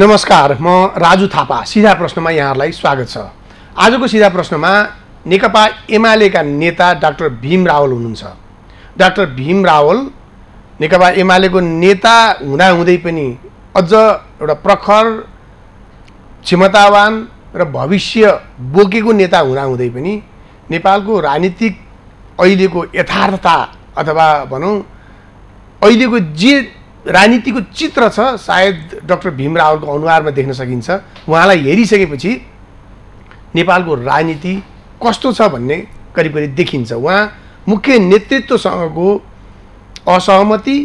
नमस्कार म राजु थापा सिधा प्रश्नमा यहाँहरूलाई स्वागत छ। आजको सिधा प्रश्नमा नेकपा एमालेका नेता डाक्टर भीम रावल हुनुहुन्छ। डाक्टर भीम रावल नेकपा एमालेको नेता हुँदाहुँदै पनि अझ एउटा प्रखर क्षमतावान र भविष्य बोकेको नेता हुँदाहुँदै पनि नेपालको राजनीतिक अहिलेको यथार्थता अथवा भनौँ अहिलेको जे राजनीतिको चित्र छ सायद डाक्टर भीम रावलको अनुहारमा देख्न सकिन्छ। उहाँलाई हेरिसकेपछि नेपालको राजनीति कस्तो छ भन्ने करिब करिब देखिन्छ। उहाँ मुख्य नेतृत्वसँगको असहमति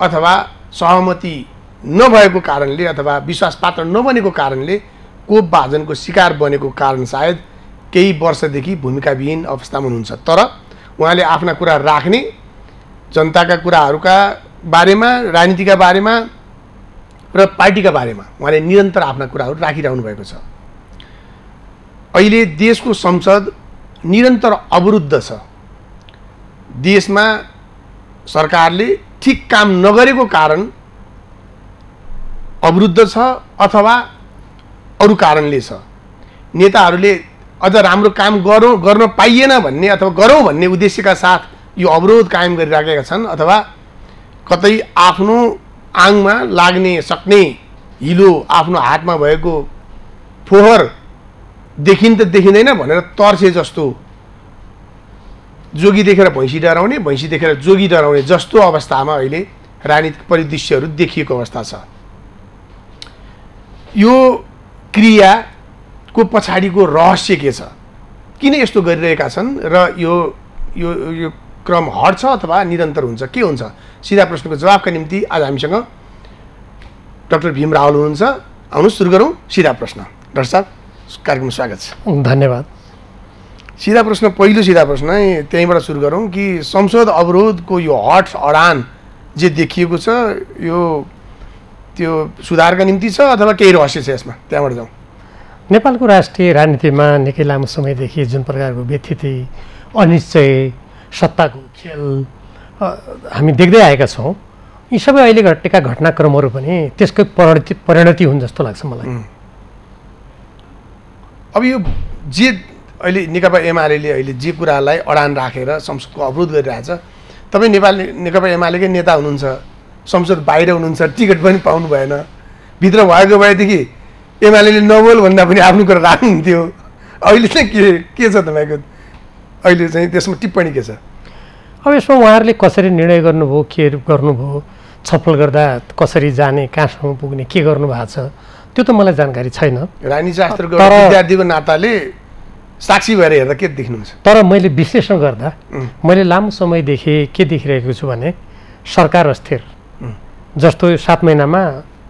अथवा सहमति नभएको कारणले अथवा विश्वासपात्र नबनेको कारणले कोप भाजनको शिकार बनेको कारण सायद केही वर्षदेखि भूमिकाविहीन अवस्थामा हुनुहुन्छ। तर उहाँले आफ्ना कुरा राख्ने जनताका कुराहरूका बारेमा राजनीतिका बारेमा र पार्टीका बारेमा उहाँले निरन्तर आफ्ना कुराहरू राखिरहनु भएको छ। अहिले देशको संसद निरन्तर अवरुद्ध छ। देशमा सरकारले ठिक काम नगरेको कारण अवरुद्ध छ अथवा अरू कारणले छ। नेताहरूले अझ राम्रो काम गरौँ गर्न पाइएन भन्ने अथवा गरौँ भन्ने उद्देश्यका साथ यो अवरोध कायम गरिराखेका छन् अथवा कतै आफ्नो आङमा लाग्ने सक्ने हिलो आफ्नो हातमा भएको फोहोर देखिन त देखिँदैन भनेर तर्से जस्तो जोगी देखेर भैँसी डराउने भैँसी देखेर जोगी डराउने जस्तो अवस्थामा अहिले राजनीतिक परिदृश्यहरू देखिएको अवस्था छ। यो क्रियाको पछाडिको रहस्य के छ? किन यस्तो गरिरहेका छन् र यो यो यो क्रम हट्छ अथवा निरन्तर हुन्छ? के हुन्छ? सिधा प्रश्नको जवाबका निम्ति आज हामीसँग डाक्टर भीम रावल हुनुहुन्छ। आउनुहोस् सुरु गरौँ। सिधा प्रश्न। डाक्टर साहब कार्यक्रममा स्वागत छ। धन्यवाद। सिधा प्रश्न पहिलो सिधा प्रश्न है त्यहीँबाट सुरु गरौँ कि संसद अवरोधको यो हट अडान जे देखिएको छ यो त्यो सुधारका निम्ति छ अथवा केही रहस्य छ यसमा? त्यहाँबाट जाउँ। नेपालको राष्ट्रिय राजनीतिमा निकै लामो समयदेखि जुन प्रकारको व्यथिति अनिश्चय सत्ताको खेल हामी देख्दै आएका छौँ। यी सबै अहिले घटेका घटनाक्रमहरू पनि त्यसकै परिणति परिणति हुन् जस्तो लाग्छ मलाई। अब यो जे अहिले नेकपा एमाले अहिले जे कुरालाई अडान राखेर संसदको अवरोध गरिरहेछ तपाईँ नेपाल नेकपा एमालेकै नेता हुनुहुन्छ संसद बाहिर हुनुहुन्छ टिकट पनि पाउनु भएन भित्र भएको भएदेखि एमाले नबोल भन्दा पनि आफ्नो कुरा राख्नुहुन्थ्यो। अहिले चाहिँ के के छ तपाईँको? अहिले चाहिँ त्यसमा टिप्पणी के छ? अब यसमा उहाँहरूले कसरी निर्णय गर्नुभयो के गर्नुभयो छलफल गर्दा कसरी जाने कहाँसम्म पुग्ने के गर्नु भएको छ त्यो त मलाई जानकारी छैन। रानीशास्त्रको तर- विद्यार्थीको नाताले साक्षी भएर हेर्दा के देख्नुहुन्छ? तर मैले विश्लेषण गर्दा मैले लामो समयदेखि के देखिरहेको छु भने सरकार अस्थिर। जस्तो सात महिनामा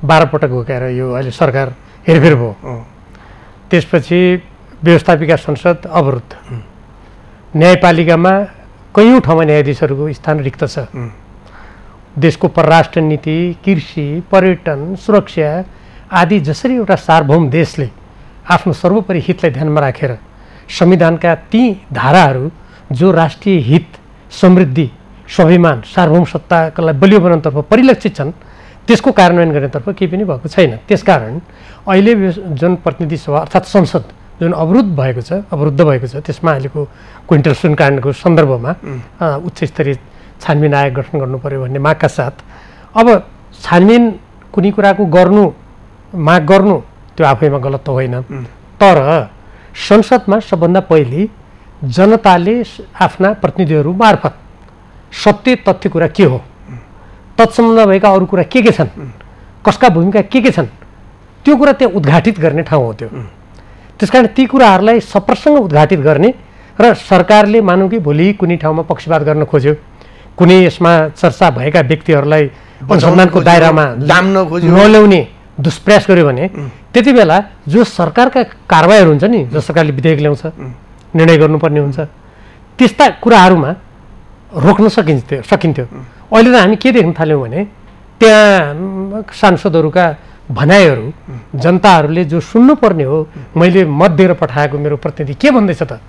बाह्र पटक घोकेर यो अहिले सरकार हेरफेर भयो। त्यसपछि व्यवस्थापिका संसद अवरुद्ध। न्यायपालिकामा कैयौँ ठाउँमा न्यायाधीशहरूको स्थान रिक्त छ। देशको परराष्ट्र नीति कृषि पर्यटन सुरक्षा आदि जसरी एउटा सार्वभौम देशले आफ्नो सर्वोपरि हितलाई ध्यानमा राखेर संविधानका ती धाराहरू जो राष्ट्रिय हित समृद्धि स्वाभिमान सार्वभौम सत्ताको लागि बलियो बनाउनतर्फ परिलक्षित छन् त्यसको कार्यान्वयन गर्नेतर्फ केही पनि भएको छैन। त्यसकारण अहिले यो जुन प्रतिनिधि सभा अर्थात् संसद जुन अवरुद्ध भएको छ अवरुद्ध भएको छ त्यसमा अहिलेको क्विन्टल सुनकाण्डको सन्दर्भमा उच्च स्तरीय छानबिन आयोग गठन गर्नु पर्यो भन्ने मागका साथ अब छानबिन कुनै कुराको गर्नु माग गर्नु त्यो आफैमा गलत त होइन। तर संसदमा सबभन्दा पहिले जनताले आफ्ना प्रतिनिधिहरू मार्फत सत्य तथ्य कुरा के हो? तत्सम्बन्ध भएका अरू कुरा के के छन्? कसका भूमिका के के छन्? त्यो कुरा त्यहाँ उद्घाटित गर्ने ठाउँ हो त्यो। त्यस कारण ती कुराहरूलाई सप्रसँग उद्घाटित गर्ने र सरकारले मानौँ कि भोलि कुनै ठाउँमा पक्षपात गर्न खोज्यो। कुनै यसमा चर्चा भएका व्यक्तिहरूलाई अनुसन्धानको दायरामा। नल्याउने दुष्प्रयास गर्यो भने त्यति बेला जो सरकारका कारवाहीहरू हुन्छ नि जो सरकारले विधेयक ल्याउँछ निर्णय गर्नुपर्ने हुन्छ त्यस्ता कुराहरूमा रोक्न सकिन्थ्यो सकिन्थ्यो। अहिले त हामी के देख्न थाल्यौँ भने त्यहाँ सांसदहरूका भनाइहरू जनताहरूले जो सुन्नुपर्ने हो मैले मत दिएर पठाएको मेरो प्रतिनिधि के भन्दैछ त?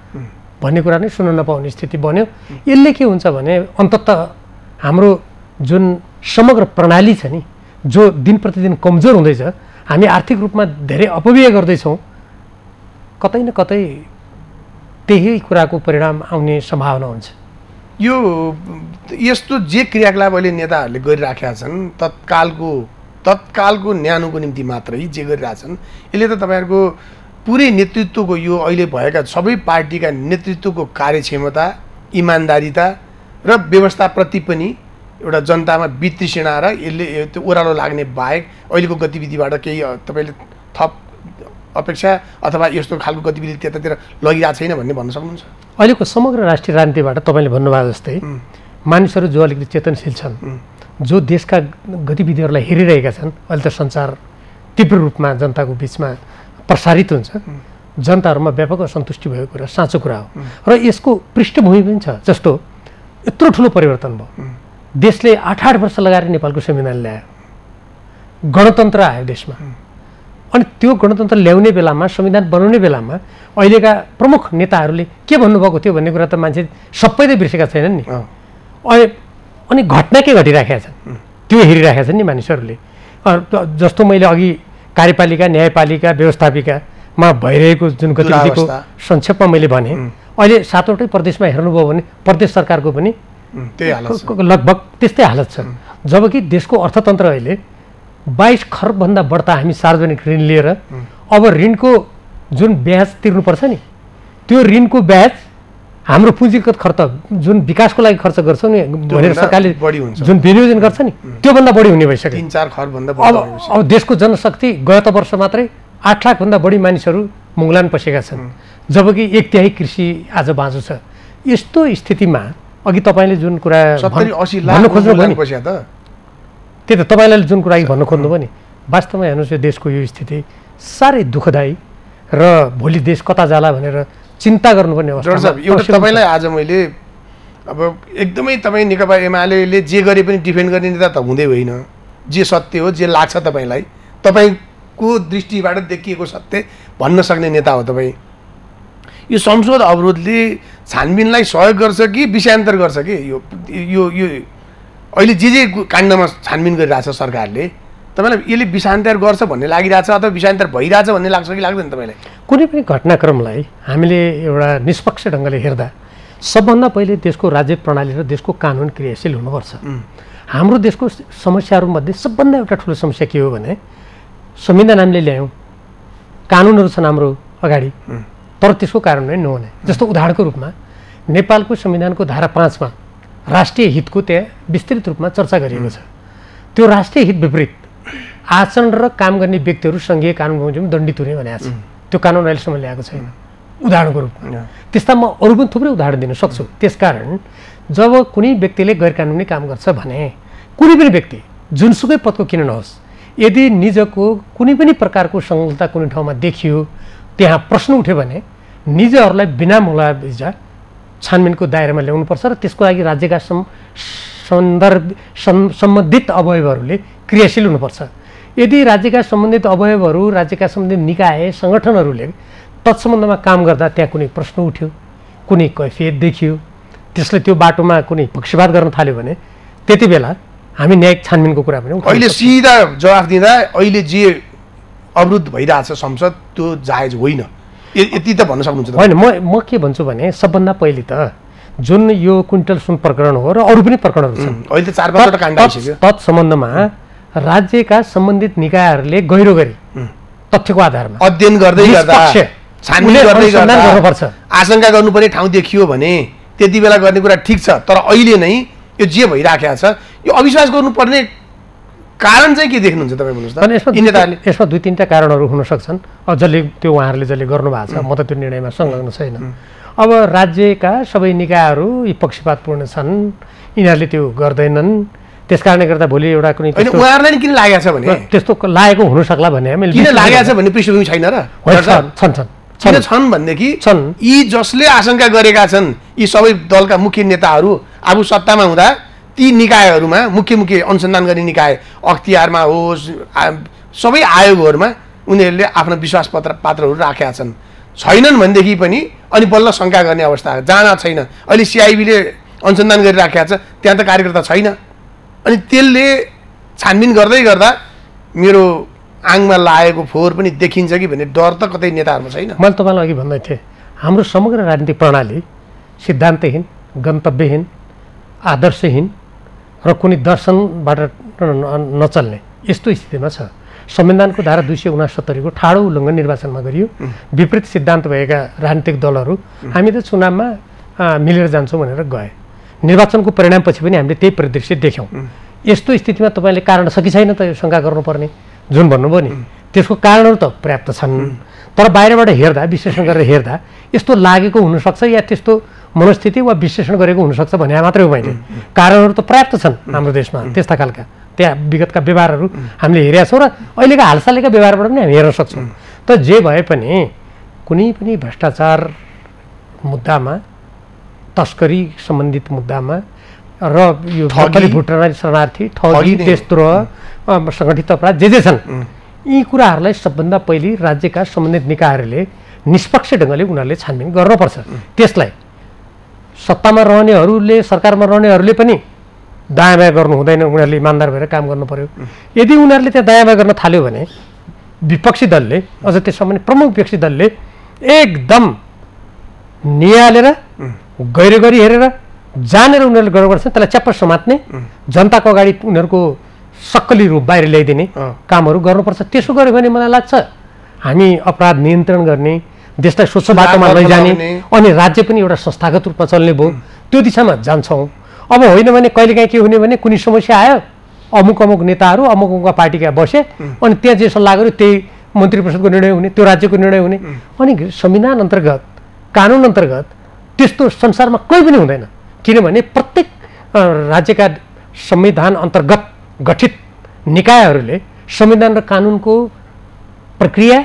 भन्ने कुरा नै सुन्न नपाउने स्थिति बन्यो। यसले के हुन्छ भने अन्तत हाम्रो जुन समग्र प्रणाली छ नि जो दिन प्रतिदिन कमजोर हुँदैछ हामी आर्थिक रूपमा धेरै अपव्यय गर्दैछौँ। कतै न कतै त्यही कुराको परिणाम आउने सम्भावना हुन्छ। यो यस्तो जे क्रियाकलाप अहिले नेताहरूले गरिराखेका छन् तत्कालको तत्कालको न्यानोको निम्ति मात्रै जे गरिरहेछन्। यसले त तपाईँहरूको पुरै नेतृत्वको यो अहिले भएका सबै पार्टीका नेतृत्वको कार्यक्षमता इमान्दारिता र व्यवस्थाप्रति पनि एउटा जनतामा वितृष्णा र यसले त्यो ओह्रालो लाग्ने बाहेक अहिलेको गतिविधिबाट केही तपाईँले थप अपेक्षा अथवा यस्तो खालको गतिविधि त्यतातिर लगिरहेको छैन भन्ने भन्न सक्नुहुन्छ? अहिलेको समग्र राष्ट्रिय राजनीतिबाट तपाईँले भन्नुभयो जस्तै मानिसहरू जो अलिकति चेतनशील छन् जो देशका गतिविधिहरूलाई हेरिरहेका छन् अहिले त सञ्चार तीव्र रूपमा जनताको बिचमा प्रसारित हुन्छ। जनताहरूमा व्यापक असन्तुष्टि भएको कुरा साँचो कुरा हो। र यसको पृष्ठभूमि पनि छ जस्तो यत्रो ठुलो परिवर्तन भयो। देशले आठ आठ वर्ष लगाएर नेपालको संविधान ल्यायो। गणतन्त्र आयो देशमा। अनि त्यो गणतन्त्र ल्याउने बेलामा संविधान बनाउने बेलामा अहिलेका प्रमुख नेताहरूले के भन्नुभएको थियो भन्ने कुरा त मान्छे सबै त बिर्सेका छैनन् नि। अनि अनि घटना के घटिराखेका छन्। त्यो हेरिराखेका छन् नि मानिसहरूले। जस्तो मैले अघि कार्यपालिका न्यायपालिका व्यवस्थापिकामा भइरहेको जुन गतिविधिको। संक्षेपमा मैले भने अहिले सातवटै प्रदेशमा हेर्नुभयो भने प्रदेश सरकारको पनि त्यही हालत लगभग त्यस्तै हालत छ। जबकि देशको अर्थतन्त्र अहिले बाइस खरबभन्दा बढ्ता हामी सार्वजनिक ऋण लिएर अब ऋणको जुन ब्याज तिर्नुपर्छ नि त्यो ऋणको ब्याज हाम्रो पुँजीगत खर्च जुन विकासको लागि खर्च गर्छौँ नि भनेर सरकारले बढी हुन्छ। जुन विनियोजन गर्छ नि त्योभन्दा बढी हुने भइसक्यो। तिन चार खरभन्दा अब। अब देशको जनशक्ति गत वर्ष मात्रै आठ लाखभन्दा बढी मानिसहरू मुङ्लान पसेका छन्। जबकि एक तिहाई कृषि आज बाँझो छ। यस्तो स्थितिमा अघि तपाईँले जुन कुरा भन्नु खोज्नु भयो नि। त्यही त तपाईँलाई जुन कुरा भन्नु खोज्नु भयो नि वास्तवमा हेर्नुहोस् यो देशको यो स्थिति साह्रै दुःखदायी र भोलि देश कता जाला भनेर चिन्ता गर्नुपर्ने अवस्था साहब एउटा तपाईँलाई आज मैले अब एकदमै तपाईँ नेकपा एमाले जे गरे पनि डिफेन्ड गर्ने नेता त हुँदै होइन। जे सत्य हो जे लाग्छ तपाईँलाई तपाईँको दृष्टिबाट देखिएको सत्य भन्न सक्ने नेता हो तपाईँ। यो संसद अवरोधले छानबिनलाई सहयोग गर्छ कि विषयान्तर गर्छ कि यो यो यो अहिले जे जे काण्डमा छानबिन गरिरहेछ सरकारले तपाईँलाई यसले विषयान्तर गर्छ भन्ने लागिरहेछ अथवा विषयान्तर भइरहेछ भन्ने लाग्छ कि लाग्दैन तपाईँलाई? कुनै पनि घटनाक्रमलाई हामीले एउटा निष्पक्ष ढङ्गले हेर्दा सबभन्दा पहिले देशको राज्य प्रणाली र देशको कानुन क्रियाशील हुनुपर्छ। हाम्रो देशको समस्याहरूमध्ये सबभन्दा एउटा ठुलो समस्या के हो भने संविधान हामीले ल्यायौँ कानुनहरू छन् हाम्रो अगाडि तर त्यसको कार्यान्वयन नहुने। जस्तो उदाहरणको रूपमा नेपालको संविधानको धारा पाँचमा राष्ट्रिय हितको त्यहाँ विस्तृत रूपमा चर्चा गरिएको छ। त्यो राष्ट्रिय हित विपरीत आचरण र काम गर्ने व्यक्तिहरू सङ्घीय कानुन बमोजिम दण्डित हुने भनेको छ। त्यो कानुन अहिलेसम्म ल्याएको छैन। उदाहरणको रूपमा। त्यस्ता म अरू पनि थुप्रै उदाहरण दिन सक्छु। त्यसकारण जब कुनै व्यक्तिले गैर कानुनी काम गर्छ भने कुनै पनि व्यक्ति जुनसुकै पदको किन नहोस् यदि निजको कुनै पनि प्रकारको सङ्लग्नता कुनै ठाउँमा देखियो त्यहाँ प्रश्न उठ्यो भने निजहरूलाई बिना मुलाबिजा छानबिनको दायरामा ल्याउनुपर्छ र त्यसको लागि राज्यका सम् सन्दर्भ सम् सम्बन्धित अवयवहरूले क्रियाशील हुनुपर्छ। यदि राज्यका सम्बन्धित अवयवहरू राज्यका सम्बन्धित निकाय सङ्गठनहरूले तत्सम्बन्धमा काम गर्दा त्यहाँ कुनै प्रश्न उठ्यो कुनै कैफियत देखियो त्यसले त्यो बाटोमा कुनै पक्षपात गर्न थाल्यो भने त्यति बेला हामी न्यायिक छानबिनको कुरा पनि अहिले। सिधा जवाफ दिँदा अहिले जे अवरुद्ध भइरहेछ संसद त्यो जायज होइन यति त भन्न सक्नुहुन्छ। होइन म म के भन्छु भने सबभन्दा पहिले त जुन यो क्विन्टल सुन प्रकरण हो र अरू पनि प्रकरणहरू छन् अहिले त चार पाँचवटा काण्ड आइसक्यो तत् सम्बन्धमा राज्यका सम्बन्धित निकायहरूले गहिरो गरी तथ्यको आधारमा। अध्ययन गर्दै गर्दा गर्नुपर्छ। आशंका गर्नुपर्ने ठाउँ देखियो भने त्यति बेला गर्ने कुरा ठिक छ तर अहिले नै यो जे भइराखेको छ यो अविश्वास गर्नुपर्ने कारण चाहिँ के देख्नुहुन्छ तपाईँ भन्नुहोस् यसमा दुई- तिनवटा कारणहरू हुन सक्छन्। अब जसले त्यो उहाँहरूले जसले गर्नुभएको छ म त त्यो निर्णयमा संलग्न छैन। अब राज्यका सबै निकायहरू यी पक्षपातपूर्ण छन् यिनीहरूले त्यो गर्दैनन्। त्यस कारणले गर्दा भोलि एउटा कुनै उहाँहरूलाई नि किन लागेको छ भने? त्यस्तो लागेको हुनसक्ला भने मैले किन लागेको छ भन्ने पृष्ठभूमि छैन र? छन् छन् किन छन्। छन् भनेदेखि छन्। यी जसले आशंका गरेका छन् यी सबै दलका मुख्य नेताहरू आफू सत्तामा हुँदा ती निकायहरूमा मुख्य मुख्य अनुसन्धान गर्ने निकाय अख्तियारमा होस् सबै आयोगहरूमा उनीहरूले आफ्नो विश्वास पत्र पात्रहरू राखेका छन्। छैनन् भनेदेखि पनि अनि बल्ल शङ्का गर्ने अवस्था जहाँ छैन। अहिले सिआइबीले अनुसन्धान गरिराखेका छ त्यहाँ त कार्यकर्ता छैन। अनि त्यसले छानबिन गर्दै गर्दा मेरो आङमा लागेको फोहोर पनि देखिन्छ कि भन्ने डर त कतै नेताहरूमा छैन। मैले तपाईँलाई अघि भन्दै थिएँ हाम्रो समग्र राजनीतिक प्रणाली सिद्धान्तहीन गन्तव्यहीन आदर्शहीन र कुनै दर्शनबाट नचल्ने यस्तो स्थितिमा छ। संविधानको धारा दुई सय उनासत्तरीको ठाडो उल्लङ्घन निर्वाचनमा गरियो। विपरीत सिद्धान्त भएका राजनीतिक दलहरू हामी त चुनावमा मिलेर जान्छौँ भनेर गए। निर्वाचनको परिणामपछि पनि हामीले त्यही परिदृश्य देख्यौँ। यस्तो स्थितिमा तपाईँले कारण छ कि छैन त यो शङ्का गर्नुपर्ने जुन भन्नुभयो नि त्यसको कारणहरू त पर्याप्त छन्। तर बाहिरबाट हेर्दा विश्लेषण गरेर हेर्दा यस्तो लागेको हुनसक्छ या त्यस्तो मनस्थिति वा विश्लेषण गरेको हुनसक्छ भने मात्रै हो मैले। कारणहरू त पर्याप्त छन् हाम्रो देशमा त्यस्ता खालका। त्यहाँ विगतका व्यवहारहरू हामीले हेरेका छौँ र अहिलेका हालसालैका व्यवहारबाट पनि हामी हेर्न सक्छौँ। त जे भए पनि कुनै पनि भ्रष्टाचार मुद्दामा तस्करी सम्बन्धित मुद्दामा र यो। नक्कली भुटानी शरणार्थी ठगी। देशद्रोह सङ्गठित अपराध जे जे छन् यी कुराहरूलाई सबभन्दा पहिले राज्यका सम्बन्धित निकायहरूले निष्पक्ष ढङ्गले उनीहरूले छानबिन गर्नुपर्छ। त्यसलाई सत्तामा रहनेहरूले सरकारमा रहनेहरूले पनि दायाँ बायाँ गर्नु हुँदैन उनीहरूले इमान्दार भएर काम गर्नु पर्यो। यदि उनीहरूले त्यहाँ दायाँ बायाँ गर्न थाल्यो भने विपक्षी दलले अझ त्यसमा पनि प्रमुख विपक्षी दलले एकदम निहालेर गहिरो गरी हेरेर जानेर उनीहरूले गर्नुपर्छ त्यसलाई च्याप्प समात्ने जनताको अगाडि उनीहरूको सक्कली रूप बाहिर ल्याइदिने। कामहरू गर्नुपर्छ। त्यसो गऱ्यो भने मलाई लाग्छ हामी अपराध नियन्त्रण गर्ने देशलाई स्वच्छ बाटोमा लैजाने। अनि राज्य पनि एउटा संस्थागत रूपमा चल्ने भयो। त्यो दिशामा जान्छौँ। अब होइन भने कहिलेकाहीँ के हुने भने कुनै समस्या आयो अमुक अमुक नेताहरू अमुक अमुक पार्टीका बसे अनि त्यहाँ जे सल्लाह गर्यो त्यही मन्त्री परिषदको निर्णय हुने त्यो राज्यको निर्णय हुने। अनि संविधान अन्तर्गत कानुन अन्तर्गत त्यस्तो संसारमा कोही पनि हुँदैन। किनभने प्रत्येक राज्यका संविधान अन्तर्गत गठित निकायहरूले संविधान र कानुनको प्रक्रिया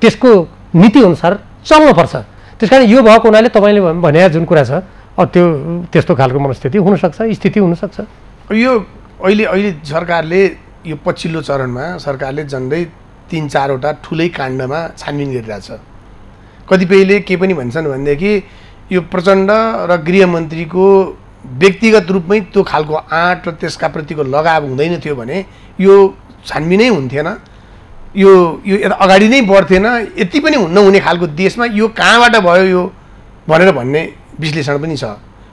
त्यसको नीतिअनुसार चल्नुपर्छ। त्यस कारण यो भएको हुनाले तपाईँले भन्- जुन कुरा छ त्यो त्यस्तो खालको मनस्थिति हुनसक्छ स्थिति हुनसक्छ। यो अहिले अहिले सरकारले यो पछिल्लो चरणमा सरकारले झन्डै तिन चारवटा ठुलै काण्डमा छानबिन गरिरहेछ। कतिपयले के पनि भन्छन् भनेदेखि यो प्रचण्ड र गृहमन्त्रीको व्यक्तिगत रूपमै त्यो खालको आँट र त्यसका प्रतिको लगाव हुँदैन थियो भने यो छानबिनै हुन्थेन। यो यो यता अगाडि नै बढ्थेन। यति पनि नहुने खालको देशमा यो कहाँबाट भयो यो भनेर भन्ने विश्लेषण पनि छ।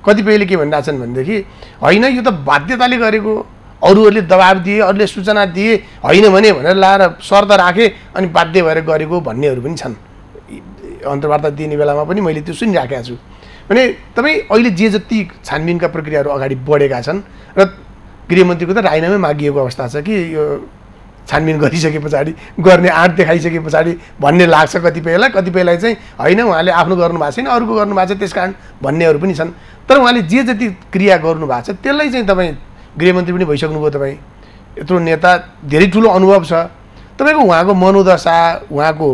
कतिपयले के भनिरहेछन् भनेदेखि होइन यो त बाध्यताले गरेको। अरूहरूले दबाब दिए अरूले सूचना दिए होइन भने भनेर लाएर शर्त राखे अनि बाध्य भएर गरेको भन्नेहरू पनि छन्। अन्तर्वार्ता दिने बेलामा पनि मैले त्यो सुनिराखेको छु। भने तपाईँ अहिले जे जति छानबिनका प्रक्रियाहरू अगाडि बढेका छन् र गृहमन्त्रीको त राजीनामै मागिएको अवस्था छ कि यो छानबिन गरिसके पछाडि गर्ने आँट देखाइसके पछाडि भन्ने लाग्छ कतिपयलाई कतिपयलाई चाहिँ होइन उहाँले आफ्नो गर्नुभएको छैन अरूको गर्नुभएको छ त्यस कारण भन्नेहरू पनि छन्। तर उहाँले जे जति क्रिया गर्नुभएको छ त्यसलाई चाहिँ तपाईँ गृहमन्त्री पनि भइसक्नुभयो तपाईँ। यत्रो नेता धेरै ठुलो अनुभव छ। तपाईँको उहाँको मनोदशा उहाँको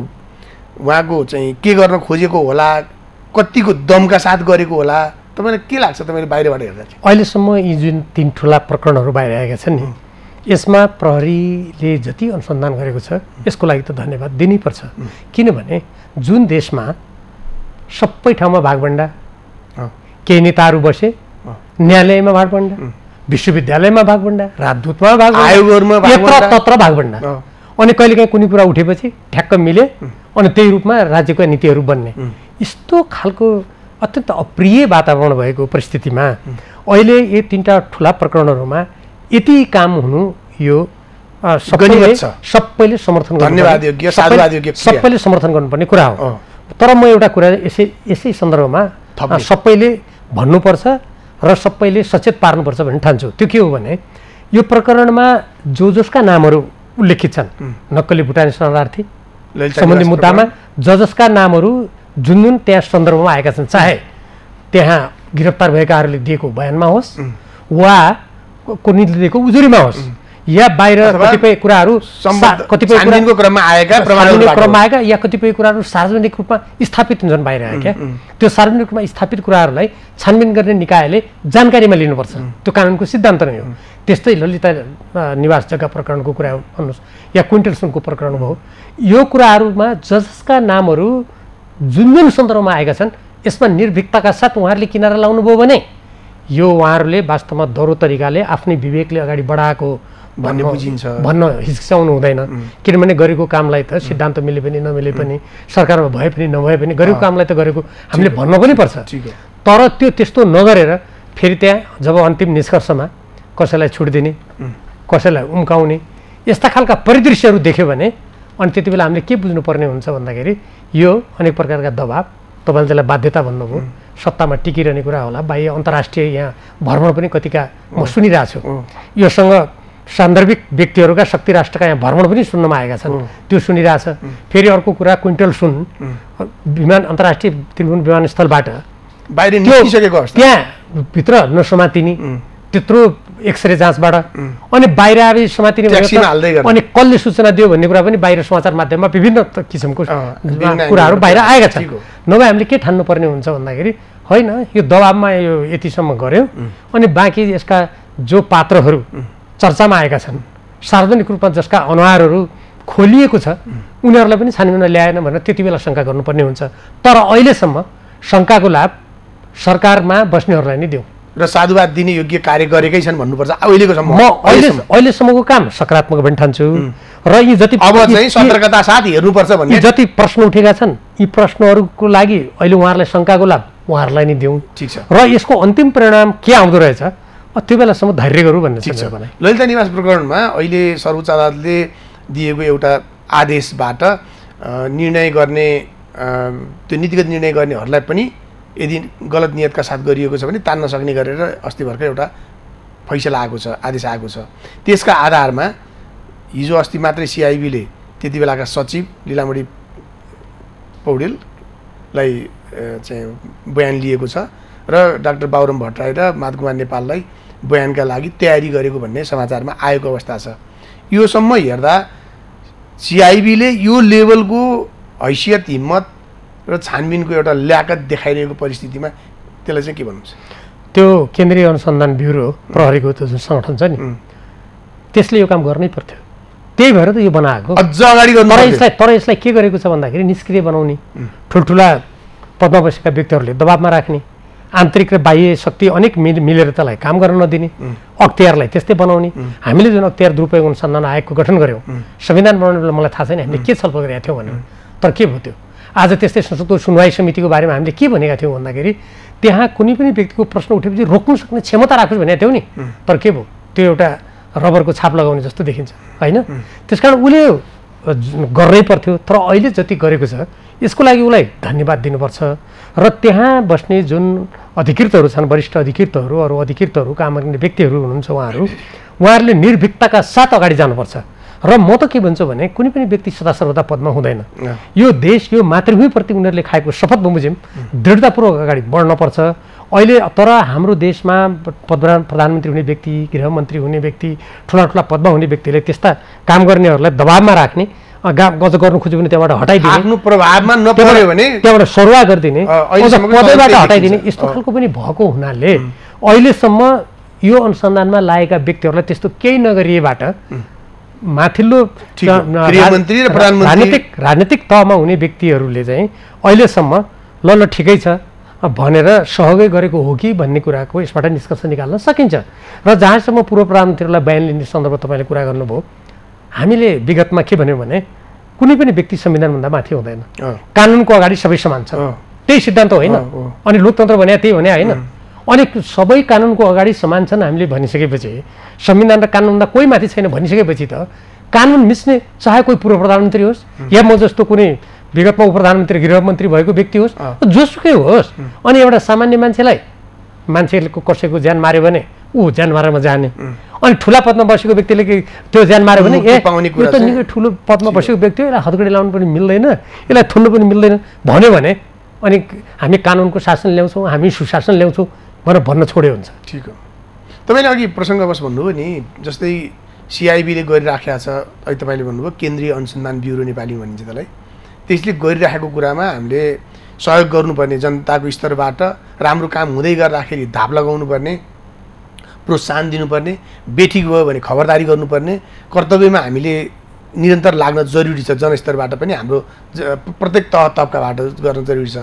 उहाँको चाहिँ के गर्न खोजेको होला कतिको दमका साथ गरेको होला तपाईँलाई के लाग्छ तपाईँले बाहिरबाट हेर्दा चाहिँ? अहिलेसम्म यी जुन तिन ठुला प्रकरणहरू बाहिर आएका छन् नि यसमा प्रहरीले जति अनुसन्धान गरेको छ यसको लागि त धन्यवाद दिनैपर्छ। किनभने जुन देशमा सबै ठाउँमा भागभन्डा केही नेताहरू बसे। न्यायालयमा भागभन्डा विश्वविद्यालयमा भागभन्डा राजदूतमा भागभन्डा आयोगहरूमा यत्र। तत्र भागभन्डा। अनि कहिलेकाहीँ कुनै कुरा उठेपछि ठ्याक्क मिले अनि त्यही रूपमा राज्यका नीतिहरू बन्ने। यस्तो खालको अत्यन्त अप्रिय वातावरण भएको परिस्थितिमा अहिले यो तिनवटा ठुला प्रकरणहरूमा यति काम हुनु यो सबैले। सबैले समर्थन। सबैले समर्थन गर्नुपर्ने कुरा हो। तर म एउटा कुरा यसै यसै सन्दर्भमा सबैले भन्नुपर्छ र सबैले सचेत पार्नुपर्छ भन्ने ठान्छु। त्यो के हो भने यो प्रकरणमा जो जसका नामहरू उल्लेखित छन्। नक्कली भुटानी शरणार्थी। सम्बन्धी मुद्दामा ज जसका नामहरू जुन जुन त्यहाँ सन्दर्भमा आएका छन् चाहे त्यहाँ गिरफ्तार भएकाहरूले दिएको बयानमा होस् वा कुनै दिएको उजुरीमा होस् या बाहिर कतिपय कुराहरू कतिपय क्रममा आएका। क्रममा आएका या कतिपय कुराहरू सार्वजनिक रूपमा स्थापित हुन्छन् बाहिर आएका। त्यो सार्वजनिक रूपमा स्थापित कुराहरूलाई छानबिन गर्ने निकायले जानकारीमा लिनुपर्छ। त्यो कानुनको सिद्धान्त नै हो। त्यस्तै ललिता निवास जग्गा प्रकरणको कुरा भन्नुहोस् या क्विन्टल सुनको प्रकरण भयो यो कुराहरूमा जसका नामहरू जुन जुन सन्दर्भमा आएका छन् यसमा निर्भीकताका साथ उहाँहरूले किनारा लाउनुभयो भने यो उहाँहरूले वास्तवमा दह्रो तरिकाले आफ्नै विवेकले अगाडि बढाएको भन्ने बुझिन्छ। भन्न हिचकिचाउनु हुँदैन। किनभने गरेको कामलाई त सिद्धान्त मिले पनि नमिले पनि सरकारमा भए पनि नभए पनि गरेको कामलाई त गरेको हामीले भन्न पनि पर्छ। तर त्यो त्यस्तो नगरेर फेरि त्यहाँ जब अन्तिम निष्कर्षमा कसैलाई छुट दिने कसैलाई उम्काउने यस्ता खालका परिदृश्यहरू देख्यो भने अनि त्यति बेला हामीले के बुझ्नुपर्ने हुन्छ भन्दाखेरि यो अनेक प्रकारका दबाब तपाईँले त्यसलाई बाध्यता भन्नुभयो सत्तामा टिकिरहने कुरा होला बाह्य अन्तर्राष्ट्रिय यहाँ भ्रमण पनि कतिका म सुनिरहेको छु। योसँग सान्दर्भिक व्यक्तिहरूका शक्ति राष्ट्रका यहाँ भ्रमण पनि सुन्नमा आएका छन्। त्यो सुनिरहेछ। फेरि अर्को कुरा क्विन्टल सुन। विमान अन्तर्राष्ट्रिय त्रिभुवन विमानस्थलबाट बाहिर त्यहाँ भित्र नसमातिने। त्यत्रो एक्सरे जाँचबाट अनि बाहिर आए समातिने। अनि कसले सूचना दियो भन्ने कुरा पनि बाहिर समाचार माध्यममा विभिन्न किसिमको कुराहरू बाहिर आएका छन्। नभए हामीले के ठान्नुपर्ने हुन्छ भन्दाखेरि होइन यो दबाबमा यो यतिसम्म गऱ्यो अनि बाँकी यसका जो पात्रहरू चर्चामा आएका छन् सार्वजनिक रूपमा जसका अनुहारहरू खोलिएको छ उनीहरूलाई पनि छानबिनमा ल्याएन भनेर त्यति बेला शङ्का गर्नुपर्ने हुन्छ। तर अहिलेसम्म शङ्काको लाभ सरकारमा बस्नेहरूलाई नै दिउँ। र साधुवाद दिने योग्य कार्य गरेकै छन् भन्नुपर्छ। अहिलेको सम्म। म अहिले अहिलेसम्म। अहिलेसम्मको काम सकारात्मक पनि ठान्छु। र यी जति अब चाहिँ सतर्कता साथ हेर्नुपर्छ भन्ने। जति प्रश्न उठेका छन् यी प्रश्नहरूको लागि अहिले उहाँहरूलाई शङ्काको लाभ उहाँहरूलाई नै दिउँ। ठिक छ। र यसको अन्तिम परिणाम के आउँदो रहेछ त्यो बेलासम्म धैर्य गरौँ भन्ने ठिक छ। ललिता निवास प्रकरणमा अहिले सर्वोच्च अदालतले दिएको एउटा आदेशबाट निर्णय गर्ने त्यो नीतिगत निर्णय गर्नेहरूलाई पनि यदि गलत नियतका साथ गरिएको छ भने तान्न सक्ने गरेर अस्ति भर्खर एउटा फैसला आएको छ आदेश आएको छ। त्यसका आधारमा हिजो अस्ति मात्रै सिआइबीले त्यति बेलाका सचिव लिलामणी पौडेललाई चाहिँ बयान लिएको छ र डाक्टर बाबुराम भट्टराई र माधकुमार नेपाललाई बयानका लागि तयारी गरेको भन्ने समाचारमा आएको अवस्था छ। योसम्म हेर्दा सिआइबीले यो लेभलको हैसियत हिम्मत र छानबिनको एउटा ल्याकत देखाइरहेको परिस्थितिमा त्यसलाई चाहिँ के भन्नुहुन्छ? त्यो केन्द्रीय अनुसन्धान ब्युरो प्रहरीको त्यो जुन सङ्गठन छ नि. त्यसले यो काम गर्नै पर्थ्यो। त्यही भएर त यो बनाएको। अझ अगाडि तर। यसलाई तर यसलाई के गरेको छ भन्दाखेरि निष्क्रिय बनाउने ठुल्ठुला पदमा बसेका व्यक्तिहरूले दबाबमा राख्ने आन्तरिक र बाह्य शक्ति अनेक मिल मिलेर त्यसलाई काम गर्न नदिने अख्तियारलाई त्यस्तै बनाउने। हामीले जुन अख्तियार दुरुपयोग अनुसन्धान आयोगको गठन गऱ्यौँ संविधान बनाउने मलाई थाहा छैन हामीले के छलफल गरेका थियौँ भनेर तर के भयो त्यो? आज त्यस्तै संसदको सुनवाई समितिको बारेमा हामीले के भनेका थियौँ भन्दाखेरि त्यहाँ कुनै पनि व्यक्तिको प्रश्न उठेपछि रोक्नु सक्ने क्षमता राखोस् भनेको थियौँ नि। तर के भयो? त्यो एउटा रबरको छाप लगाउने जस्तो देखिन्छ होइन? त्यस कारण उसले गर्नै पर्थ्यो। तर अहिले जति गरेको छ यसको लागि उसलाई धन्यवाद दिनुपर्छ। र त्यहाँ बस्ने जुन अधिकृतहरू छन् वरिष्ठ अधिकृतहरू अरू अधिकृतहरू काम गर्ने व्यक्तिहरू हुनुहुन्छ उहाँहरू उहाँहरूले निर्भीकताका साथ अगाडि जानुपर्छ। र म त के भन्छु भने कुनै पनि व्यक्ति सदा सर्वदा पदमा हुँदैन। यो देश यो मातृभूमिप्रति उनीहरूले खाएको शपथ बमोजिम दृढतापूर्वक अगाडि बढ्नुपर्छ अहिले तर हाम्रो देशमा प्रधान प्रधानमन्त्री हुने व्यक्ति गृहमन्त्री हुने व्यक्ति ठुला ठुला पदमा हुने व्यक्तिले त्यस्ता काम गर्नेहरूलाई दबाबमा राख्ने गा गज गर्नु खोज्यो भने त्यहाँबाट हटाइदिने प्रभावमा नपर्यो भने त्यहाँबाट सरुवा गरिदिने पदैबाट हटाइदिने। यस्तो। खालको पनि भएको हुनाले अहिलेसम्म यो अनुसन्धानमा लागेका व्यक्तिहरूलाई त्यस्तो केही नगरिएबाट माथिल्लो राजनीतिक राजनीतिक तहमा हुने व्यक्तिहरूले चाहिँ अहिलेसम्म ल ल ठिकै छ भनेर सहयोगै गरेको हो कि भन्ने कुराको यसबाट निष्कर्ष निकाल्न सकिन्छ। र जहाँसम्म पूर्व प्रधानमन्त्रीलाई बयान लिने सन्दर्भ तपाईँले कुरा गर्नुभयो हामीले विगतमा के भन्यौँ भने कुनै पनि व्यक्ति संविधानभन्दा माथि हुँदैन। कानुनको अगाडि सबै समान छ। त्यही सिद्धान्त होइन। अनि लोकतन्त्र भने त्यही भने होइन? अनि सबै कानुनको अगाडि समान छन् हामीले भनिसकेपछि संविधान र कानुनभन्दा कोही माथि छैन भनिसकेपछि त कानुन मिच्ने चाहे कोही पूर्व प्रधानमन्त्री होस् या म जस्तो कुनै विगतमा उप प्रधानमन्त्री गृहमन्त्री भएको व्यक्ति होस्। जोसुकै होस् अनि एउटा सामान्य मान्छेलाई मान्छेको कसैको ज्यान माऱ्यो भने ऊ ज्यान मारेमा जाने। अनि ठुला पदमा बसेको व्यक्तिले कि त्यो ज्यान माऱ्यो भने ए यो त निकै ठुलो पदमा बसेको व्यक्ति हो यसलाई हतगडी लाउनु पनि मिल्दैन यसलाई थुन्नु पनि मिल्दैन। भन्यो भने अनि हामी कानुनको शासन ल्याउँछौँ हामी सुशासन ल्याउँछौँ भनेर भन्न छोड्यो हुन्छ। ठिक हो। तपाईँले अघि प्रसङ्गवश भन्नुभयो नि जस्तै सिआइबीले गरिराखेको छ अहिले तपाईँले भन्नुभयो केन्द्रीय अनुसन्धान ब्युरो नेपाली भनिन्छ त्यसलाई। त्यसले गरिराखेको कुरामा हामीले सहयोग गर्नुपर्ने जनताको स्तरबाट राम्रो काम हुँदै गर्दाखेरि धाप लगाउनु पर्ने प्रोत्साहन दिनुपर्ने बेठिक भयो भने खबरदारी गर्नुपर्ने कर्तव्यमा हामीले निरन्तर लाग्न जरुरी छ जनस्तरबाट पनि हाम्रो प्रत्येक तह तबकाबाट गर्न जरुरी छ।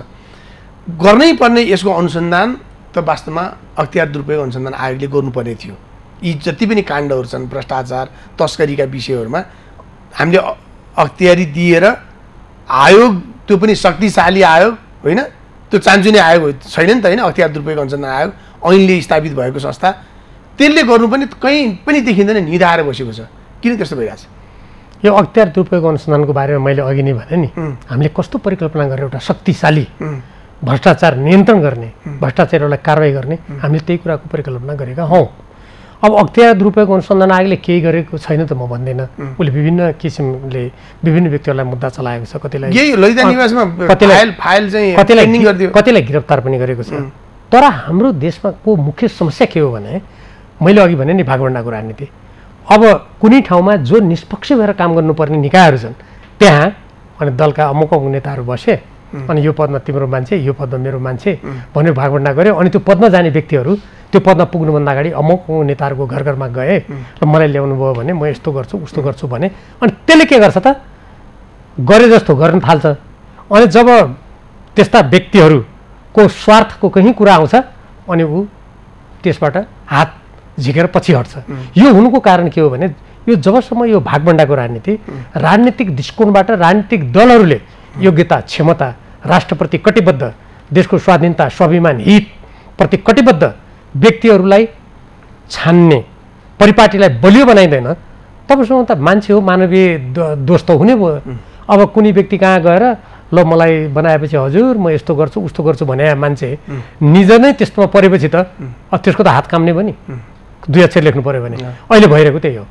गर्नै पर्ने यसको अनुसन्धान त वास्तवमा अख्तियार दुरुपयोग अनुसन्धान आयोगले गर्नुपर्ने थियो। यी जति पनि काण्डहरू छन् भ्रष्टाचार तस्करीका विषयहरूमा हामीले अख्तियारी दिएर आयोग त्यो पनि शक्तिशाली आयोग होइन? त्यो चान्चुने आयोग छैन नि त होइन? अख्तियार दुरुपयोग अनुसन्धान आयोग ऐनले स्थापित भएको संस्था। त्यसले गर्नु पनि कहीँ पनि देखिँदैन निधाएर बसेको छ। किन त्यस्तो भइरहेछ? यो अख्तियार दुरुपयोग अनुसन्धानको बारेमा मैले अघि नै भने नि. हामीले कस्तो परिकल्पना गरेर एउटा शक्तिशाली भ्रष्टाचार नियन्त्रण गर्ने भ्रष्टाचारहरूलाई कारवाही गर्ने हामीले त्यही कुराको परिकल्पना गरेका हौँ। अब अख्तियार दुरुपयोग अनुसन्धान आयोगले केही गरेको छैन त म भन्दिनँ। उसले विभिन्न किसिमले विभिन्न व्यक्तिहरूलाई मुद्दा चलाएको छ कतिलाई कतिलाई- गिरफ्तार पनि गरेको छ। तर हाम्रो देशमा को मुख्य समस्या के हो भने मैले अघि भने नि भागभण्डाको राजनीति। अब कुनै ठाउँमा जो निष्पक्ष भएर काम गर्नुपर्ने निकायहरू छन् त्यहाँ अनि दलका अमुक नेताहरू बसे अनि यो पदमा तिम्रो मान्छे यो पदमा मेरो मान्छे भनेर भागभण्डा गऱ्यो। अनि त्यो पदमा जाने व्यक्तिहरू त्यो पदमा पुग्नुभन्दा अगाडि अमुक नेताहरूको घर घरमा गए र मलाई ल्याउनु भयो भने म यस्तो गर्छु उस्तो गर्छु भने। अनि त्यसले के गर्छ त? गरे जस्तो गर्न थाल्छ। अनि जब त्यस्ता व्यक्तिहरूको स्वार्थको कहीँ कुरा आउँछ अनि ऊ त्यसबाट हात झिकेर पछि हट्छ। यो हुनुको कारण के हो भने यो जबसम्म यो भागभण्डाको राजनीति राजनीतिक दृष्टिकोणबाट राजनीतिक दलहरूले योग्यता क्षमता राष्ट्रप्रति कटिबद्ध देशको स्वाधीनता स्वाभिमान हितप्रति कटिबद्ध व्यक्तिहरूलाई छान्ने परिपाटीलाई बलियो बनाइँदैन। तबसम्म त मान्छे हो मानवीय दोष त हुने भयो। अब कुनै व्यक्ति कहाँ गएर ल मलाई बनाएपछि हजुर म यस्तो गर्छु उस्तो गर्छु भने मान्छे। निज नै त्यस्तोमा परेपछि त त्यसको त हात काम्ने भयो नि। दुई अक्षर लेख्नु पऱ्यो भने। अहिले भइरहेको त्यही हो।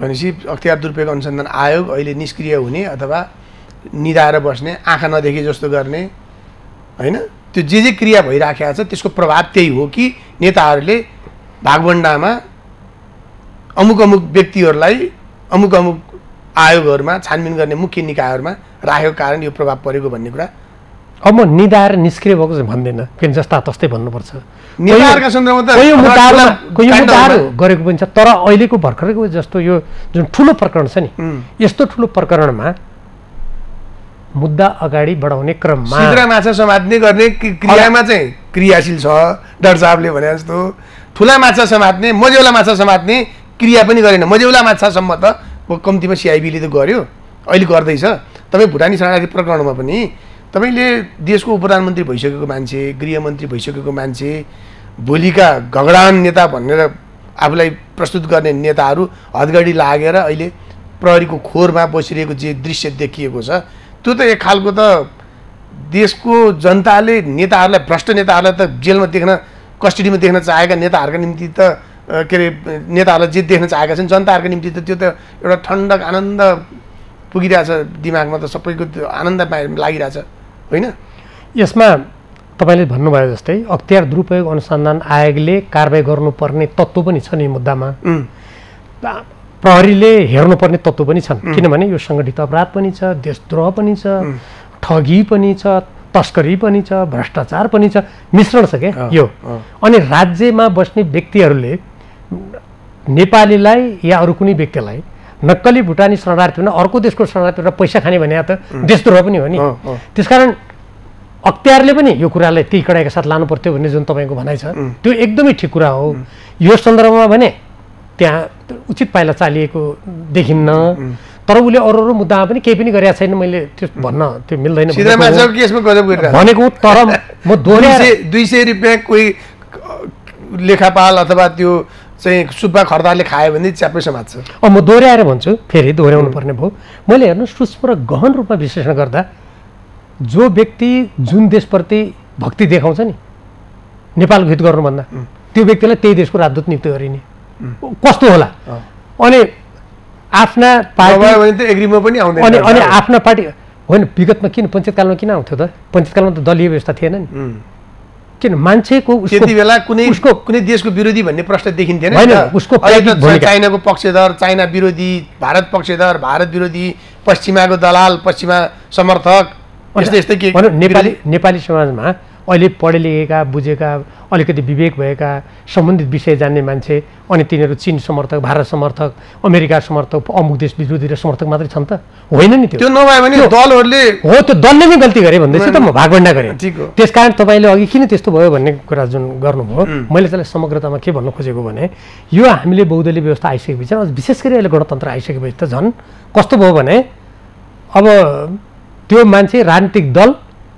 भनेपछि अख्तियार दुरुपयोग अनुसन्धान आयोग अहिले निष्क्रिय हुने अथवा निधाएर बस्ने आँखा नदेखे जस्तो गर्ने होइन? त्यो जे जे क्रिया भइराखेको छ त्यसको प्रभाव त्यही हो कि नेताहरूले भागभण्डामा अमुक अमुक व्यक्तिहरूलाई अमुक अमुक आयोगहरूमा छानबिन गर्ने मुख्य निकायहरूमा राखेको कारण यो प्रभाव परेको भन्ने कुरा। अब म निधाएर निष्क्रिय भएको चाहिँ भन्दिनँ किन जस्ता तस्तै भन्नुपर्छ। गरेको पनि छ तर अहिलेको भर्खरको जस्तो यो जुन ठुलो प्रकरण छ नि यस्तो ठुलो प्रकरणमा मुद्दा अगाडि बढाउने क्रममा सिद्रा माछा समात्ने गर्ने क्रि- क्रियामा चाहिँ क्रियाशील छ? डाक्टर साहबले भने जस्तो ठुला माछा समात्ने मजेौला माछा समात्ने क्रिया पनि गरेन। मजेौला माछासम्म त कम्तीमा सिआइबीले त गर्यो अहिले गर्दैछ। तपाईँ भुटानी शरणार्थी प्रकरणमा पनि तपाईँले देशको प्रधानमन्त्री भइसकेको मान्छे गृहमन्त्री भइसकेको मान्छे भोलिका घगडान नेता भनेर आफूलाई प्रस्तुत गर्ने नेताहरू हदगडी लागेर अहिले प्रहरीको खोरमा बसिरहेको जे दृश्य देखिएको छ त्यो त एक खालको त देशको जनताले नेताहरूलाई भ्रष्ट नेताहरूलाई त जेलमा देख्न कस्टडीमा देख्न चाहेका नेताहरूका निम्ति त के अरे नेताहरूलाई जे देख्न चाहेका छन् जनताहरूका निम्ति त त्यो त एउटा ठण्डक आनन्द पुगिरहेछ दिमागमा त सबैको त्यो आनन्द लागिरहेछ होइन? यसमा तपाईँले भन्नुभयो जस्तै अख्तियार दुरुपयोग अनुसन्धान आयोगले कारवाही गर्नुपर्ने तत्त्व पनि छ नि मुद्दामा। प्रहरीले हेर्नुपर्ने तत्त्व पनि छन्। किनभने यो सङ्गठित अपराध पनि छ देशद्रोह पनि छ ठगी पनि छ तस्करी पनि छ भ्रष्टाचार पनि छ। मिश्रण छ क्या यो। अनि राज्यमा बस्ने व्यक्तिहरूले नेपालीलाई या अरू कुनै व्यक्तिलाई नक्कली भुटानी शरणार्थी भने अर्को देशको शरणार्थीबाट पैसा खाने भने त देशद्रोह पनि हो नि। त्यसकारण अख्तियारले पनि यो कुरालाई त्यही कडाइका साथ लानु पर्थ्यो भन्ने जुन तपाईँको भनाइ छ त्यो एकदमै ठिक कुरा हो। यो सन्दर्भमा भने त्यहाँ उचित पाइला चालिएको देखिन्न। तर उसले अरू अरू मुद्दामा पनि केही पनि गरेका छैन मैले त्यो भन्न त्यो मिल्दैन भनेको तर म दुई सय रुपियाँ कोही लेखापाल अथवा त्यो चाहिँ सुब्बा खर्दारले खायो भने च्याप्पै समात्छ अब म दोहोऱ्याएर भन्छु फेरि दोहोऱ्याउनु पर्ने भयो। मैले हेर्नु सूक्ष्म र गहन रूपमा विश्लेषण गर्दा जो व्यक्ति जुन देशप्रति भक्ति देखाउँछ नि नेपालको हित गर्नुभन्दा त्यो व्यक्तिलाई त्यही देशको राजदूत नियुक्त गरिने। कस्तो होला अनि आफ्ना पार्टी नभयो भने त एग्रीमा पनि आउँदैन अनि अनि आफ्ना पार्टी होइन विगतमा किन पञ्चायतकालमा किन आउँथ्यो त पञ्चायतकालमा त दलीय व्यवस्था थिएन नि। किन मान्छेको त्यति बेला कुनै उसको कुनै देशको विरोधी भन्ने प्रश्न देखिन्थेन होइन। उसको। चाइनाको पक्षधर चाइना विरोधी भारत पक्षधर भारत विरोधी पश्चिमाको दलाल पश्चिमा समर्थक यस्तै यस्तै के नेपाली नेपाली समाजमा अहिले पढे लेखेका बुझेका अलिकति विवेक भएका सम्बन्धित विषय जान्ने मान्छे अनि तिनीहरू चिन समर्थक भारत समर्थक अमेरिका समर्थक अमुक देश विरोधी र समर्थक मात्रै छन् त? होइन नि त्यो। नभए भने त्यो- दलहरूले हो त्यो दलले नै गल्ती गरे भन्दैछु त म भागभन्डा गरेँ। त्यस कारण तपाईँले अघि किन त्यस्तो भयो भन्ने कुरा जुन गर्नुभयो मैले त्यसलाई समग्रतामा के भन्न खोजेको भने यो हामीले बहुदलीय व्यवस्था आइसकेपछि विशेष गरी अहिले गणतन्त्र आइसकेपछि त झन् कस्तो भयो भने अब त्यो मान्छे राजनीतिक दल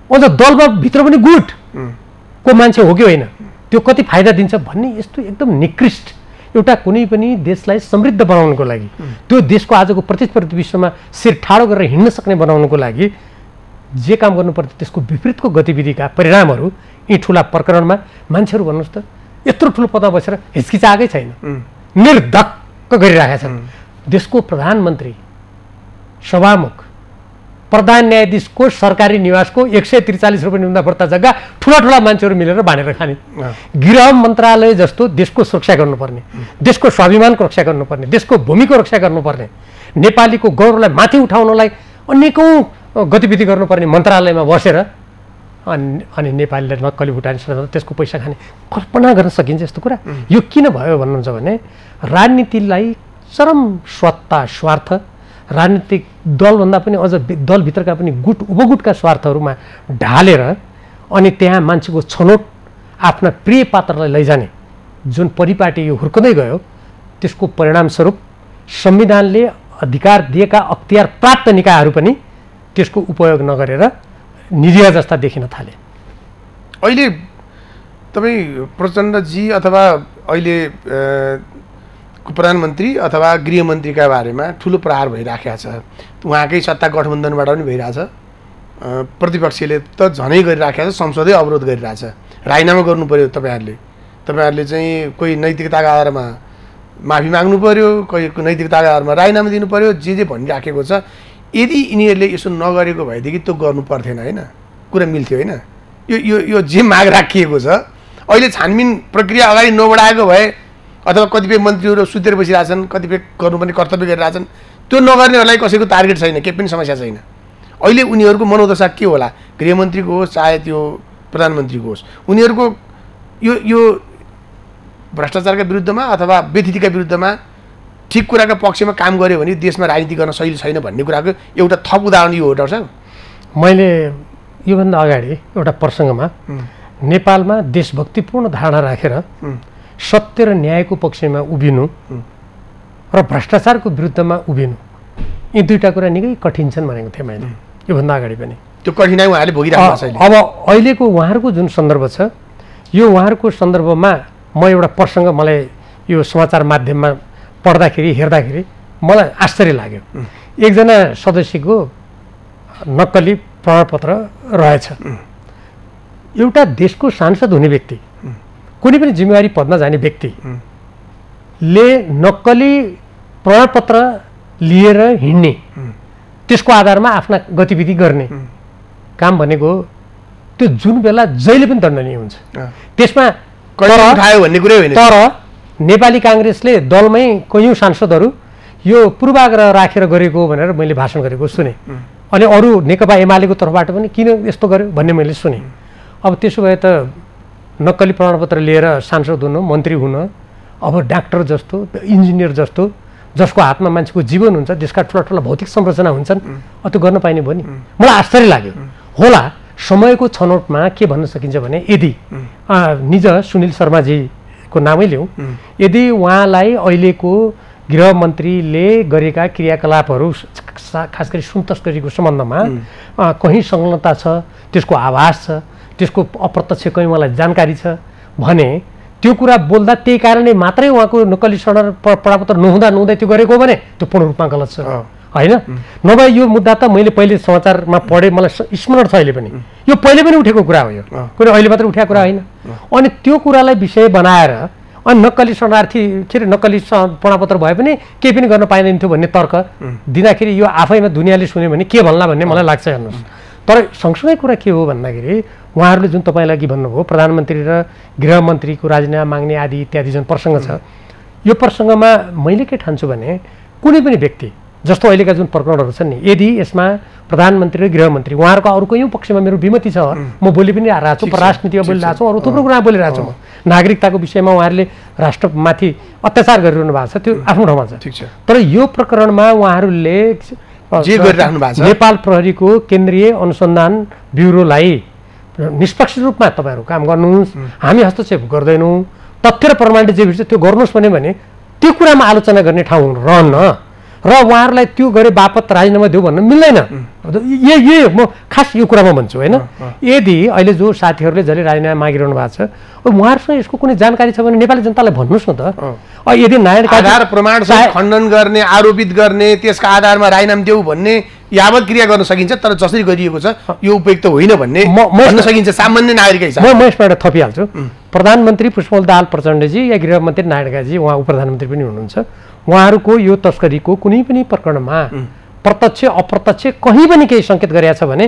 अझ दलमा भित्र पनि गुट। को मान्छे हो कि होइन? त्यो कति फाइदा दिन्छ भन्ने यस्तो एकदम निकृष्ट एउटा कुनै पनि देशलाई समृद्ध बनाउनको लागि त्यो देशको आजको प्रतिस्पर्धी विश्वमा शिर ठाडो गरेर हिँड्न सक्ने बनाउनको लागि जे काम गर्नुपर्छ त्यसको विपरीतको गतिविधिका परिणामहरू यी ठुला प्रकरणमा मान्छेहरू भन्नुहोस् त यत्रो ठुलो पदमा बसेर हिचकिचाएकै छैन। निर्धक्क गरिरहेका छन्। देशको प्रधानमन्त्री सभामुख प्रधान न्यायाधीशको सरकारी निवासको एक सय त्रिचालिस रुपियाँ निम्दा बढ्ता जग्गा ठुला ठुला मान्छेहरू मिलेर बाँडेर खाने। गृह मन्त्रालय जस्तो देशको सुरक्षा गर्नुपर्ने देशको स्वाभिमानको रक्षा गर्नुपर्ने देशको भूमिको रक्षा गर्नुपर्ने नेपालीको गौरवलाई माथि उठाउनलाई अनेकौँ गतिविधि गर्नुपर्ने मन्त्रालयमा बसेर अनि अनि नेपालीलाई नक्कली भुटानी त्यसको पैसा खाने कल्पना गर्न सकिन्छ यस्तो कुरा। यो किन भयो भन्नुहुन्छ भने राजनीतिलाई चरम सत्ता स्वार्थ राजनीतिक दलभन्दा पनि अझ दलभित्रका पनि गुट उपगुटका स्वार्थहरूमा ढालेर अनि त्यहाँ मान्छेको छनौट आफ्ना प्रिय पात्रलाई लैजाने जुन परिपाटी यो हुर्कँदै गयो त्यसको परिणामस्वरूप संविधानले अधिकार दिएका अख्तियार प्राप्त निकायहरू पनि त्यसको उपयोग नगरेर निरीह जस्ता देखिन थाले। अहिले तपाईँ प्रचण्डजी अथवा अहिले प्रधानमन्त्री अथवा गृहमन्त्रीका बारेमा ठुलो प्रहार भइराखेको छ। उहाँकै सत्ता गठबन्धनबाट पनि भइरहेछ। प्रतिपक्षले त झनै गरिराखेको छ संसदै अवरोध गरिरहेछ। राजीनामा गर्नु पऱ्यो तपाईँहरूले। तपाईँहरूले चाहिँ कोही नैतिकताको आधारमा माफी माग्नु पऱ्यो कोही नैतिकताको आधारमा राजीनामा दिनु पऱ्यो जे जे भनिराखेको छ। यदि यिनीहरूले यसो नगरेको भएदेखि त्यो गर्नु पर्थेन होइन? कुरा मिल्थ्यो होइन? यो यो यो जे माग राखिएको छ अहिले छानबिन प्रक्रिया अगाडि नबढाएको भए अथवा कतिपय मन्त्रीहरू सुतेर बसिरहेछन् कतिपय गर्नुपर्ने कर्तव्य गरिरहेछन् त्यो नगर्नेहरूलाई कसैको टार्गेट छैन केही पनि समस्या छैन। अहिले उनीहरूको मनोदशा के होला? गृहमन्त्रीको होस् चाहे त्यो प्रधानमन्त्रीको होस् उनीहरूको यो यो भ्रष्टाचारका विरुद्धमा अथवा व्यतिथिका विरुद्धमा ठिक कुराको पक्षमा काम गर्यो भने देशमा राजनीति गर्न सहिलो छैन भन्ने कुराको एउटा थप उदाहरण यो हो डाक्टर साहब। मैले योभन्दा अगाडि एउटा प्रसङ्गमा नेपालमा देशभक्तिपूर्ण धारणा राखेर सत्य र न्यायको पक्षमा उभिनु। र भ्रष्टाचारको विरुद्धमा उभिनु। यी दुईवटा कुरा निकै कठिन छन् भनेको थिएँ मैले। योभन्दा अगाडि पनि। त्यो कठिनाइ उहाँले अहिले। अब अहिलेको उहाँहरूको जुन सन्दर्भ छ यो उहाँहरूको सन्दर्भमा म एउटा प्रसङ्ग मलाई यो समाचार माध्यममा पढ्दाखेरि हेर्दाखेरि मलाई आश्चर्य लाग्यो। एकजना सदस्यको नक्कली प्रमाणपत्र रहेछ। एउटा देशको सांसद हुने व्यक्ति कुनै पनि जिम्मेवारी पदमा जाने व्यक्तिले नक्कली प्रमाणपत्र लिएर हिँड्ने त्यसको आधारमा आफ्ना गतिविधि गर्ने काम भनेको त्यो जुन बेला जहिले पनि दण्डनीय हुन्छ। त्यसमा भन्ने कुरै होइन। तर नेपाली काङ्ग्रेसले दलमै कैयौँ सांसदहरू यो पूर्वाग्रह राखेर गरेको भनेर मैले भाषण गरेको सुने। अनि अरू नेकपा एमालेको तर्फबाट पनि किन यस्तो गर्यो भन्ने मैले सुने। अब त्यसो भए त नक्कली प्रमाणपत्र लिएर सांसद हुन मन्त्री हुन अब डाक्टर जस्तो इन्जिनियर जस्तो जसको हातमा मान्छेको जीवन हुन्छ जसका ठुला ठुला भौतिक संरचना हुन्छन् त्यो गर्न पाइने भयो नि। मलाई आश्चर्य लाग्यो। होला समयको छनौटमा के भन्न सकिन्छ भने यदि निज सुनिल शर्माजीको नामै लिउँ। यदि उहाँलाई अहिलेको गृहमन्त्रीले गरेका क्रियाकलापहरू खास गरी सुन तस्करीको सम्बन्धमा कहीँ संलग्नता छ त्यसको आभास छ त्यसको अप्रत्यक्ष कहीँ उहाँलाई जानकारी छ भने त्यो कुरा बोल्दा त्यही कारणले मात्रै उहाँको नक्कली सडर प- प्रमाणपत्र नहुँदा नहुँदै त्यो गरेको हो भने त्यो पूर्ण रूपमा गलत छ। होइन? नभए यो मुद्दा त मैले पहिले समाचारमा पढेँ मलाई स्मरण छ अहिले पनि। यो पहिले पनि उठेको कुरा हो यो। कुनै अहिले मात्रै उठेको कुरा होइन। अनि त्यो कुरालाई विषय बनाएर अनि नक्कली शरणार्थी के अरे नक्कली प्रमाणपत्र भए पनि केही पनि गर्न पाइँदैन थियो भन्ने तर्क दिँदाखेरि यो आफैमा दुनियाँले सुन्यो भने के भन्ला भन्ने मलाई लाग्छ हेर्नुहोस्। तर सँगसँगै कुरा के हो भन्दाखेरि उहाँहरूले जुन तपाईँलाई अघि भन्नुभयो प्रधानमन्त्री र गृहमन्त्रीको राजीनामा माग्ने आदि इत्यादि जुन प्रसङ्ग छ यो प्रसङ्गमा मैले के ठान्छु भने कुनै पनि व्यक्ति जस्तो अहिलेका जुन प्रकरणहरू छन् नि यदि यसमा प्रधानमन्त्री र गृहमन्त्री उहाँहरूको अरू कयौँ पक्षमा मेरो विमति छ म बोलि पनि आएको छु ठिक छ, परराष्ट्र नीतिमा ठिक बोलिरहेको छ। अरू थुप्रो कुरा बोलिरहेको छु म। नागरिकताको विषयमा उहाँहरूले राष्ट्रमाथि अत्याचार गरिरहनु भएको छ त्यो आफ्नो ठाउँमा छ। तर यो प्रकरणमा उहाँहरूले जे गरिराख्नु भएको छ। नेपाल प्रहरीको केन्द्रीय अनुसन्धान ब्युरोलाई निष्पक्ष रूपमा तपाईँहरू काम गर्नुहोस्। हामी हस्तक्षेप गर्दैनौँ। तथ्य र प्रमाणित जे विषय त्यो गर्नुहोस् भन्यो भने त्यो कुरामा आलोचना गर्ने ठाउँ रहन्न र उहाँहरूलाई त्यो गरे बापत राजीनामा देऊ भन्न मिल्दैन। यो यो म खास यो कुरामा भन्छु होइन? यदि अहिले जो साथीहरूले जसले राजीनामा मागिरहनु भएको छ उहाँहरूसँग यसको कुनै जानकारी छ भने नेपाली जनतालाई भन्नुहोस् न त। यदि आधार प्रमाण खण्डन गर्ने आरोपित गर्ने त्यसका आधारमा राजीनामा देऊ भन्ने यावत क्रिया गर्न सकिन्छ तर जसरी गरिएको छ यो उपयुक्त होइन भन्ने भन्न सकिन्छ सामान्य नागरिक म म यसमा एउटा थपिहाल्छु प्रधानमन्त्री पुष्पल दाहाल प्रचण्डजी या गृहमन्त्री नारायण काजी उहाँ उपप्रधानमन्त्री पनि हुनुहुन्छ। उहाँहरूको यो तस्करीको कुनै पनि प्रकरणमा प्रत्यक्ष अप्रत्यक्ष कहीँ पनि केही सङ्केत गरेका छ भने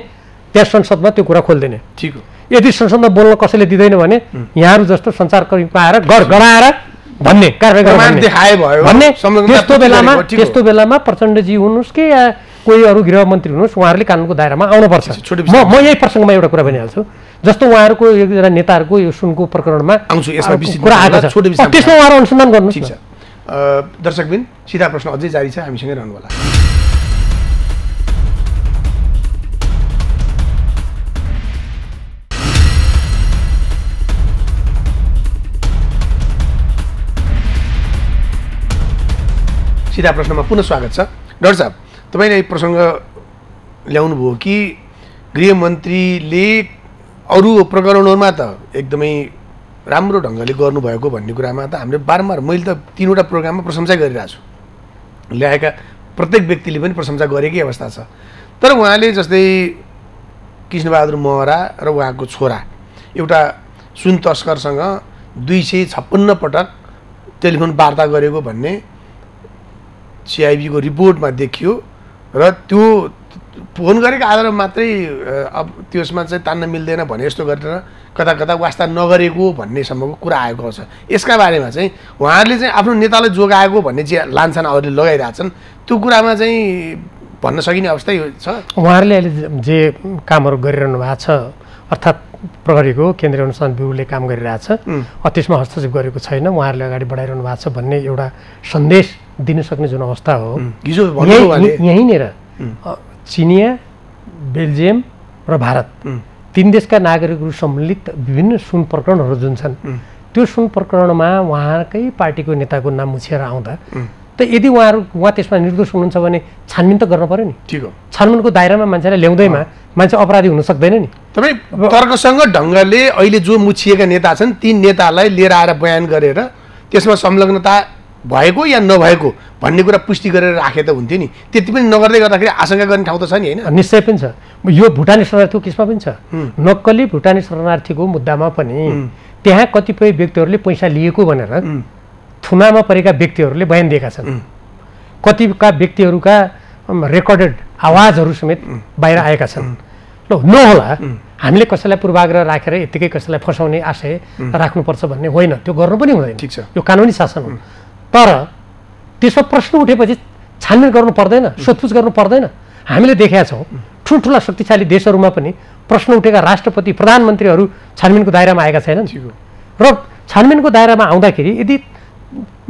त्यहाँ संसदमा त्यो कुरा खोलिदिने। ठिक हो। यदि संसदमा बोल्न कसैले दिँदैन भने यहाँहरू जस्तो सञ्चारकर्मीमा आएर गड गडाएर भन्ने। कारवाही भन्ने। त्यस्तो बेलामा। त्यस्तो बेलामा प्रचण्डजी हुनुहोस् कि या कोही अरू गृहमन्त्री हुनुहोस् उहाँहरूले कानुनको दायरामा आउनुपर्छ। म म यही प्रसङ्गमा एउटा कुरा भनिहाल्छु। जस्तो उहाँहरूको एकजना नेताहरूको यो सुनको प्रकरणमा आउँछु, यसमा कुरा आएको छ। त्यसमा उहाँहरू अनुसन्धान गर्नुहोस् ठिक न। छ। अ, दर्शकबिन सिधा प्रश्न अझै जारी छ हामीसँगै रहनु होला सिधा प्रश्नमा पुनः स्वागत छ। डाक्टर साहब तपाईँले प्रसङ्ग ल्याउनु भयो कि गृहमन्त्रीले अरू प्रकरणहरूमा त एकदमै राम्रो ढङ्गले गर्नुभएको भन्ने कुरामा त हामीले बारम्बार मैले त तिनवटा प्रोग्राममा प्रशंसा गरिरहेको छु ल्याएका प्रत्येक व्यक्तिले पनि प्रशंसा गरेकै अवस्था छ। तर उहाँले जस्तै कृष्णबहादुर महरा र उहाँको छोरा एउटा सुन तस्करसँग दुई सय छप्पन्न पटक टेलिफोन वार्ता गरेको भन्ने सिआइबीको रिपोर्टमा देखियो र त्यो फोन गरेको आधारमा मात्रै अब त्यसमा चाहिँ तान्न मिल्दैन भने जस्तो गरेर कता कता वास्ता नगरेको भन्नेसम्मको कुरा आएको छ। यसका बारेमा चाहिँ उहाँहरूले चाहिँ आफ्नो नेतालाई जोगाएको भन्ने चाहिँ लान्छन् अरूले लगाइरहेछन् त्यो कुरामा चाहिँ भन्न सकिने अवस्था यो छ। उहाँहरूले अहिले जे कामहरू गरिरहनु भएको छ अर्थात् प्रहरीको केन्द्रीय अनुसन्धान ब्युरोले काम गरिरहेछ त्यसमा हस्तक्षेप गरेको छैन उहाँहरूले अगाडि बढाइरहनु भएको छ भन्ने एउटा सन्देश दिन सक्ने जुन अवस्था हो हिजो यहीँनिर चिनिया बेल्जियम र भारत. तिन देशका नागरिकहरू सम्मिलित विभिन्न सुन प्रकरणहरू जुन छन् त्यो सुन प्रकरणमा उहाँकै पार्टीको नेताको नाम मुछिएर आउँदा त यदि उहाँहरू उहाँ त्यसमा निर्दोष हुनुहुन्छ भने छानबिन त गर्न पऱ्यो नि। ठिक हो। छानबिनको दायरामा मान्छेलाई ल्याउँदैमा मान्छे अपराधी हुन सक्दैन नि। तपाईँ तर्कसँग ढङ्गले अहिले जो मुछिएका नेता छन् ती नेतालाई लिएर आएर बयान गरेर त्यसमा संलग्नता भएको या नभएको भन्ने कुरा पुष्टि गरेर राखे त हुन्थ्यो नि। त्यति पनि नगर्दै गर्दाखेरि आशंका गर्ने ठाउँ त छ नि होइन? निश्चय पनि छ। यो भुटानी शरणार्थीको केसमा पनि छ? नक्कली भुटानी शरणार्थीको मुद्दामा पनि त्यहाँ कतिपय व्यक्तिहरूले पैसा लिएको भनेर थुनामा परेका व्यक्तिहरूले बयान दिएका छन्। कतिका व्यक्तिहरूका रेकर्डेड आवाजहरू समेत बाहिर आएका छन्। ल नहोला। हामीले कसैलाई पूर्वाग्रह राखेर यत्तिकै कसैलाई फसाउने आशय राख्नुपर्छ भन्ने होइन। त्यो गर्नु पनि हुँदैन। ठिक छ। यो कानुनी शासन हो। तर त्यसमा प्रश्न उठेपछि छानबिन गर्नु पर्दैन सोधपुछ गर्नु पर्दैन। हामीले देखेका छौँ ठुल्ठुला शक्तिशाली देशहरूमा पनि प्रश्न उठेका राष्ट्रपति प्रधानमन्त्रीहरू छानबिनको दायरामा आएका छैनन्। र छानबिनको दायरामा आउँदाखेरि यदि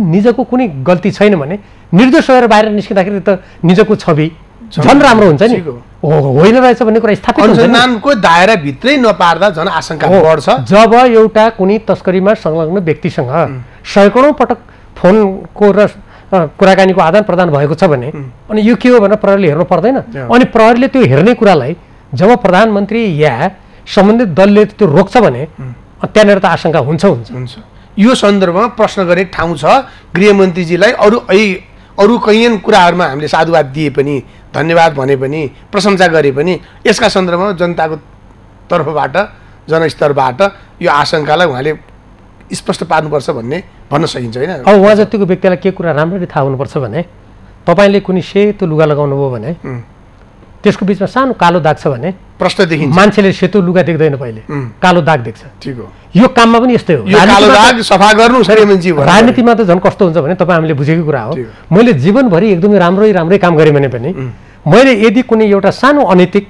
निजको कुनै गल्ती छैन भने निर्दोष भएर बाहिर निस्किँदाखेरि त निजको छवि झन् राम्रो हुन्छ नि। होइन रहेछ भन्ने कुरा स्थापित। अनुसन्धानको दायराभित्रै नपार्दा झन् आशंका। बढ्छ। जब एउटा कुनै तस्करीमा संलग्न व्यक्तिसँग सयकौँ पटक फोनको र कुराकानीको आदान प्रदान भएको छ भने अनि यो के हो भनेर प्रहरीले हेर्नु पर्दैन। अनि प्रहरीले त्यो हेर्ने कुरालाई जब प्रधानमन्त्री या सम्बन्धित दलले त्यो रोक्छ भने त्यहाँनिर त आशंका हुन्छ हुन्छ। हुन्छ। यो सन्दर्भमा प्रश्न गर्ने ठाउँ छ। गृहमन्त्रीजीलाई अरू ऐ अरू कैयन कुराहरूमा हामीले साधुवाद दिए पनि धन्यवाद भने पनि प्रशंसा गरे पनि यसका सन्दर्भमा जनताको तर्फबाट जनस्तरबाट यो आशंकालाई उहाँले स्पष्ट पार्नुपर्छ भन्ने भन्न सकिन्छ होइन? अब उहाँ जतिको व्यक्तिलाई के कुरा राम्ररी थाहा हुनुपर्छ भने तपाईँले कुनै सेतो लुगा लगाउनु भयो भने त्यसको बिचमा सानो कालो दाग छ भने प्रश्न देखिन्छ। मान्छेले सेतो लुगा देख्दैन पहिले. कालो दाग देख्छ। ठिक हो। यो काममा पनि यस्तै हो। सफा गर्नु राजनीतिमा त झन् कस्तो हुन्छ भने तपाईँ हामीले बुझेको कुरा हो। मैले जीवनभरि एकदमै राम्रै राम्रै काम गरेँ भने पनि मैले यदि कुनै एउटा सानो अनैतिक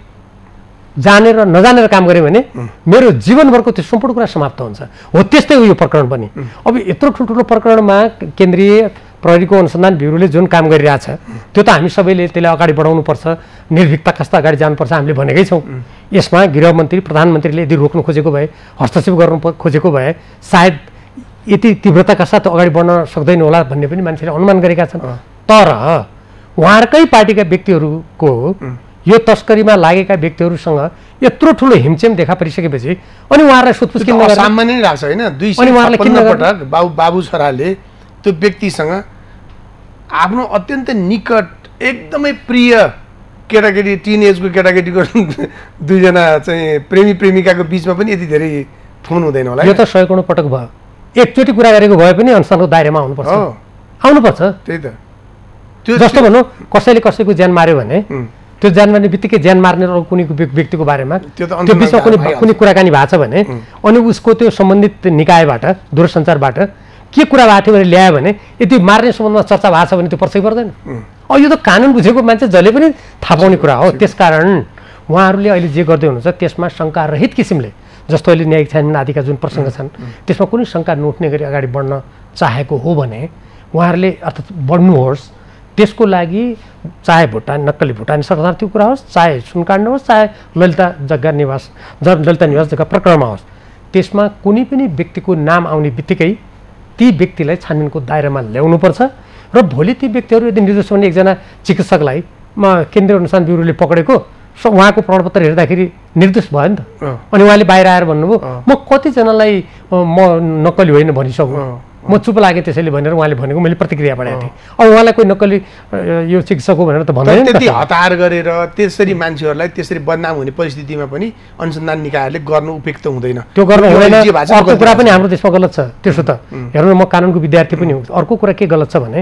जानेर नजानेर काम गरेँ भने मेरो जीवनभरको त्यो सम्पूर्ण कुरा समाप्त हुन्छ। हो त्यस्तै हो यो प्रकरण पनि। अब यत्रो ठुल्ठुलो प्रकरणमा केन्द्रीय प्रहरीको अनुसन्धान ब्युरोले जुन काम गरिरहेछ त्यो त हामी सबैले त्यसलाई अगाडि बढाउनुपर्छ निर्भीकता कस्तो अगाडि जानुपर्छ हामीले भनेकै छौँ। यसमा गृहमन्त्री प्रधानमन्त्रीले यदि रोक्नु खोजेको भए हस्तक्षेप गर्नु खोजेको भए सायद यति तीव्रताका साथ अगाडि बढ्न सक्दैन होला भन्ने पनि मान्छेले अनुमान गरेका छन्। तर उहाँहरूकै पार्टीका व्यक्तिहरूको यो तस्करीमा लागेका व्यक्तिहरूसँग यत्रो ठुलो हिमचेम देखा परिसकेपछि अनि उहाँहरूलाई सोधपुछ किन? असामान्य नै लाग्छ होइन दुई सय? पटक बाबु बाबु छोराले त्यो व्यक्तिसँग आफ्नो अत्यन्त निकट एकदमै प्रिय केटाकेटी टिन एजको केटाकेटीको दुईजना चाहिँ प्रेमी प्रेमिकाको बिचमा पनि यति धेरै फोन हुँदैन होला यो? त सयकौँ पटक भयो एकचोटि कुरा गरेको भए पनि अनुसारको दायरामा आउनुपर्छ आउनुपर्छ त्यही त त्यो जस्तो भनौँ कसैले कसैको ज्यान मार्यो भने त्यो ज्यान मार्ने बित्तिकै ज्यान मार्ने र कुनै व्यक्- व्यक्तिको बारेमा त्यो बिचमा कुनै। कुनै कुराकानी भएको छ भने अनि उसको त्यो सम्बन्धित निकायबाट दूरसञ्चारबाट के कुरा भएको थियो भने ल्यायो भने यदि मार्ने सम्बन्धमा चर्चा भएको छ भने त्यो पर्छै पर्दैन। अब यो त कानुन बुझेको मान्छे जसले पनि थाहा पाउने कुरा हो। त्यसकारण उहाँहरूले अहिले जे गर्दै हुनुहुन्छ त्यसमा शङ्का रहित किसिमले जस्तो अहिले न्यायिक छानबिन आदिका जुन प्रसङ्ग छन् त्यसमा कुनै शङ्का नउठ्ने गरी अगाडि बढ्न चाहेको हो भने उहाँहरूले अर्थात् बढ्नुहोस्। त्यसको लागि चाहे भुटान नक्कली भुटानी शरणार्थीको कुरा होस् चाहे सुनकाण्ड होस् चाहे ललिता जग्गा निवास ज ललिता निवास जग्गा प्रकरणमा होस् त्यसमा कुनै पनि व्यक्तिको नाम आउने बित्तिकै ती व्यक्तिलाई छानबिनको दायरामा ल्याउनुपर्छ र भोलि ती व्यक्तिहरू यदि निर्दोष भने एकजना चिकित्सकलाई म केन्द्रीय अनुसन्धान ब्युरोले पक्रेको स उहाँको प्रमाणपत्र हेर्दाखेरि निर्दोष भयो नि त। अनि उहाँले बाहिर आएर भन्नुभयो। म कतिजनालाई म नक्कली होइन भनिसक्नु। म चुप लागेँ त्यसैले भनेर उहाँले भनेको मैले प्रतिक्रिया पठाएको थिएँ। अब उहाँलाई कोही नक्कली यो शिक्षक हो भनेर त भन्दैन त्यति। हतार गरेर त्यसरी मान्छेहरूलाई त्यसरी बदनाम हुने परिस्थितिमा पनि अनुसन्धान निकायहरूले गर्नु उपयुक्त हुँदैन। त्यो गर्नु हुँदैन। अर्को कुरा पनि। हाम्रो देशमा गलत छ त्यसो त। हेर्नु म कानुनको विद्यार्थी पनि हुँ। अर्को कुरा के गलत छ भने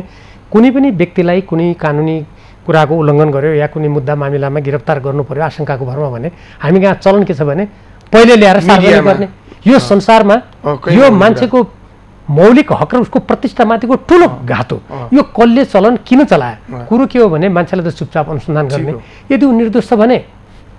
कुनै पनि व्यक्तिलाई कुनै कानुनी कुराको उल्लङ्घन गर्यो या कुनै मुद्दा मामिलामा गिरफ्तार गर्नु पर्यो आशंकाको भरमा भने हामी कहाँ चलन के छ भने पहिले ल्याएर सार्वजनिक। गर्ने। यो संसारमा यो मान्छेको मौलिक हक र उसको प्रतिष्ठामाथिको ठुलो घात। हो। यो कसले चलन किन। चलायो? कुरो के हो भने मान्छेलाई त चुपचाप अनुसन्धान गर्ने। यदि ऊ निर्दोष छ भने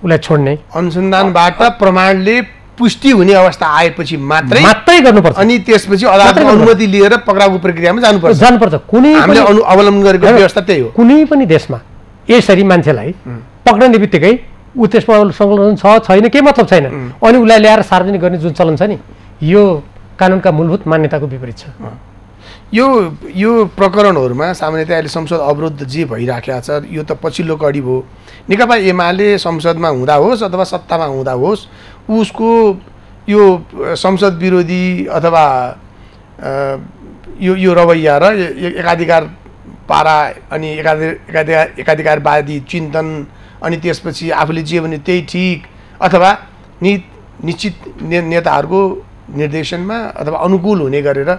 उसलाई छोड्ने। अनुसन्धानबाट प्रमाणले पुष्टि हुने अवस्था आएपछि मात्रै मात्रै गर्नुपर्छ। अनि त्यसपछि अनुमति लिएर पक्राउको प्रक्रियामा जानुपर्छ। जानुपर्छ। कुनै हामीले अवलम्बन गरेको व्यवस्था त्यही हो। कुनै पनि देशमा यसरी मान्छेलाई पक्रिने बित्तिकै ऊ त्यसमा संलग्न छ छैन केही मतलब छैन। अनि उसलाई ल्याएर सार्वजनिक गर्ने जुन चलन छ नि यो कानुनका मूलभूत मान्यताको विपरीत छ। यो यो प्रकरणहरूमा सामान्यतया अहिले संसद अवरोध जे भइराखेको छ यो त पछिल्लो कडी भयो। नेकपा एमाले संसदमा हुँदा होस् अथवा सत्तामा हुँदा होस् उसको यो संसद विरोधी अथवा यो यो रवैया र एकाधिकार पारा अनि एकाधि एकाधिकार एकाधिकारवादी चिन्तन अनि त्यसपछि आफूले जे भने त्यही ठिक अथवा नि निश्चित ने नेताहरूको निर्देशनमा अथवा अनुकूल हुने गरेर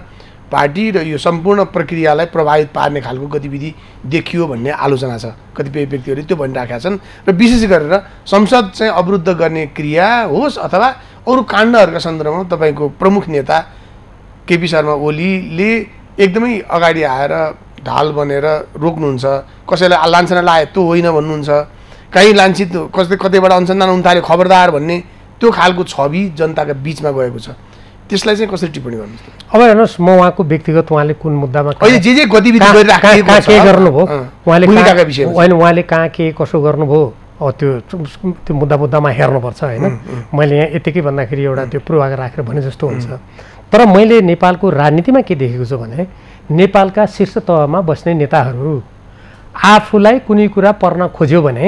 पार्टी र यो सम्पूर्ण प्रक्रियालाई प्रभावित पार्ने खालको गतिविधि देखियो भन्ने आलोचना छ। कतिपय व्यक्तिहरूले त्यो भनिराखेका छन् र विशेष गरेर संसद चाहिँ अवरुद्ध गर्ने क्रिया होस् अथवा अरू काण्डहरूका सन्दर्भमा तपाईँको प्रमुख नेता केपी शर्मा ओलीले एकदमै अगाडि आएर ढाल बनेर रोक्नुहुन्छ। कसैलाई लान्छना लाए त्यो होइन भन्नुहुन्छ। कहीँ लान्छित कतै कतैबाट अनुसन्धान हुन थाल्यो खबरदार भन्ने त्यो खालको छवि जनताका बिचमा गएको छ। त्यसलाई चाहिँ कसरी टिप्पणी गर्नुहुन्छ? अब हेर्नुहोस् म उहाँको व्यक्तिगत उहाँले कुन मुद्दामा जे जे गतिविधि के गर्नुभयो? उहाँले होइन उहाँले कहाँ के कसो गर्नुभयो? अब त्यो त्यो मुद्दा मुद्दामा हेर्नुपर्छ होइन? मैले यहाँ यतिकै भन्दाखेरि एउटा त्यो पूर्वाग्रह राखेर भने जस्तो हुन्छ। तर मैले नेपालको राजनीतिमा के देखेको छु भने नेपालका शीर्ष तहमा बस्ने नेताहरू आफूलाई कुनै कुरा पर्न खोज्यो भने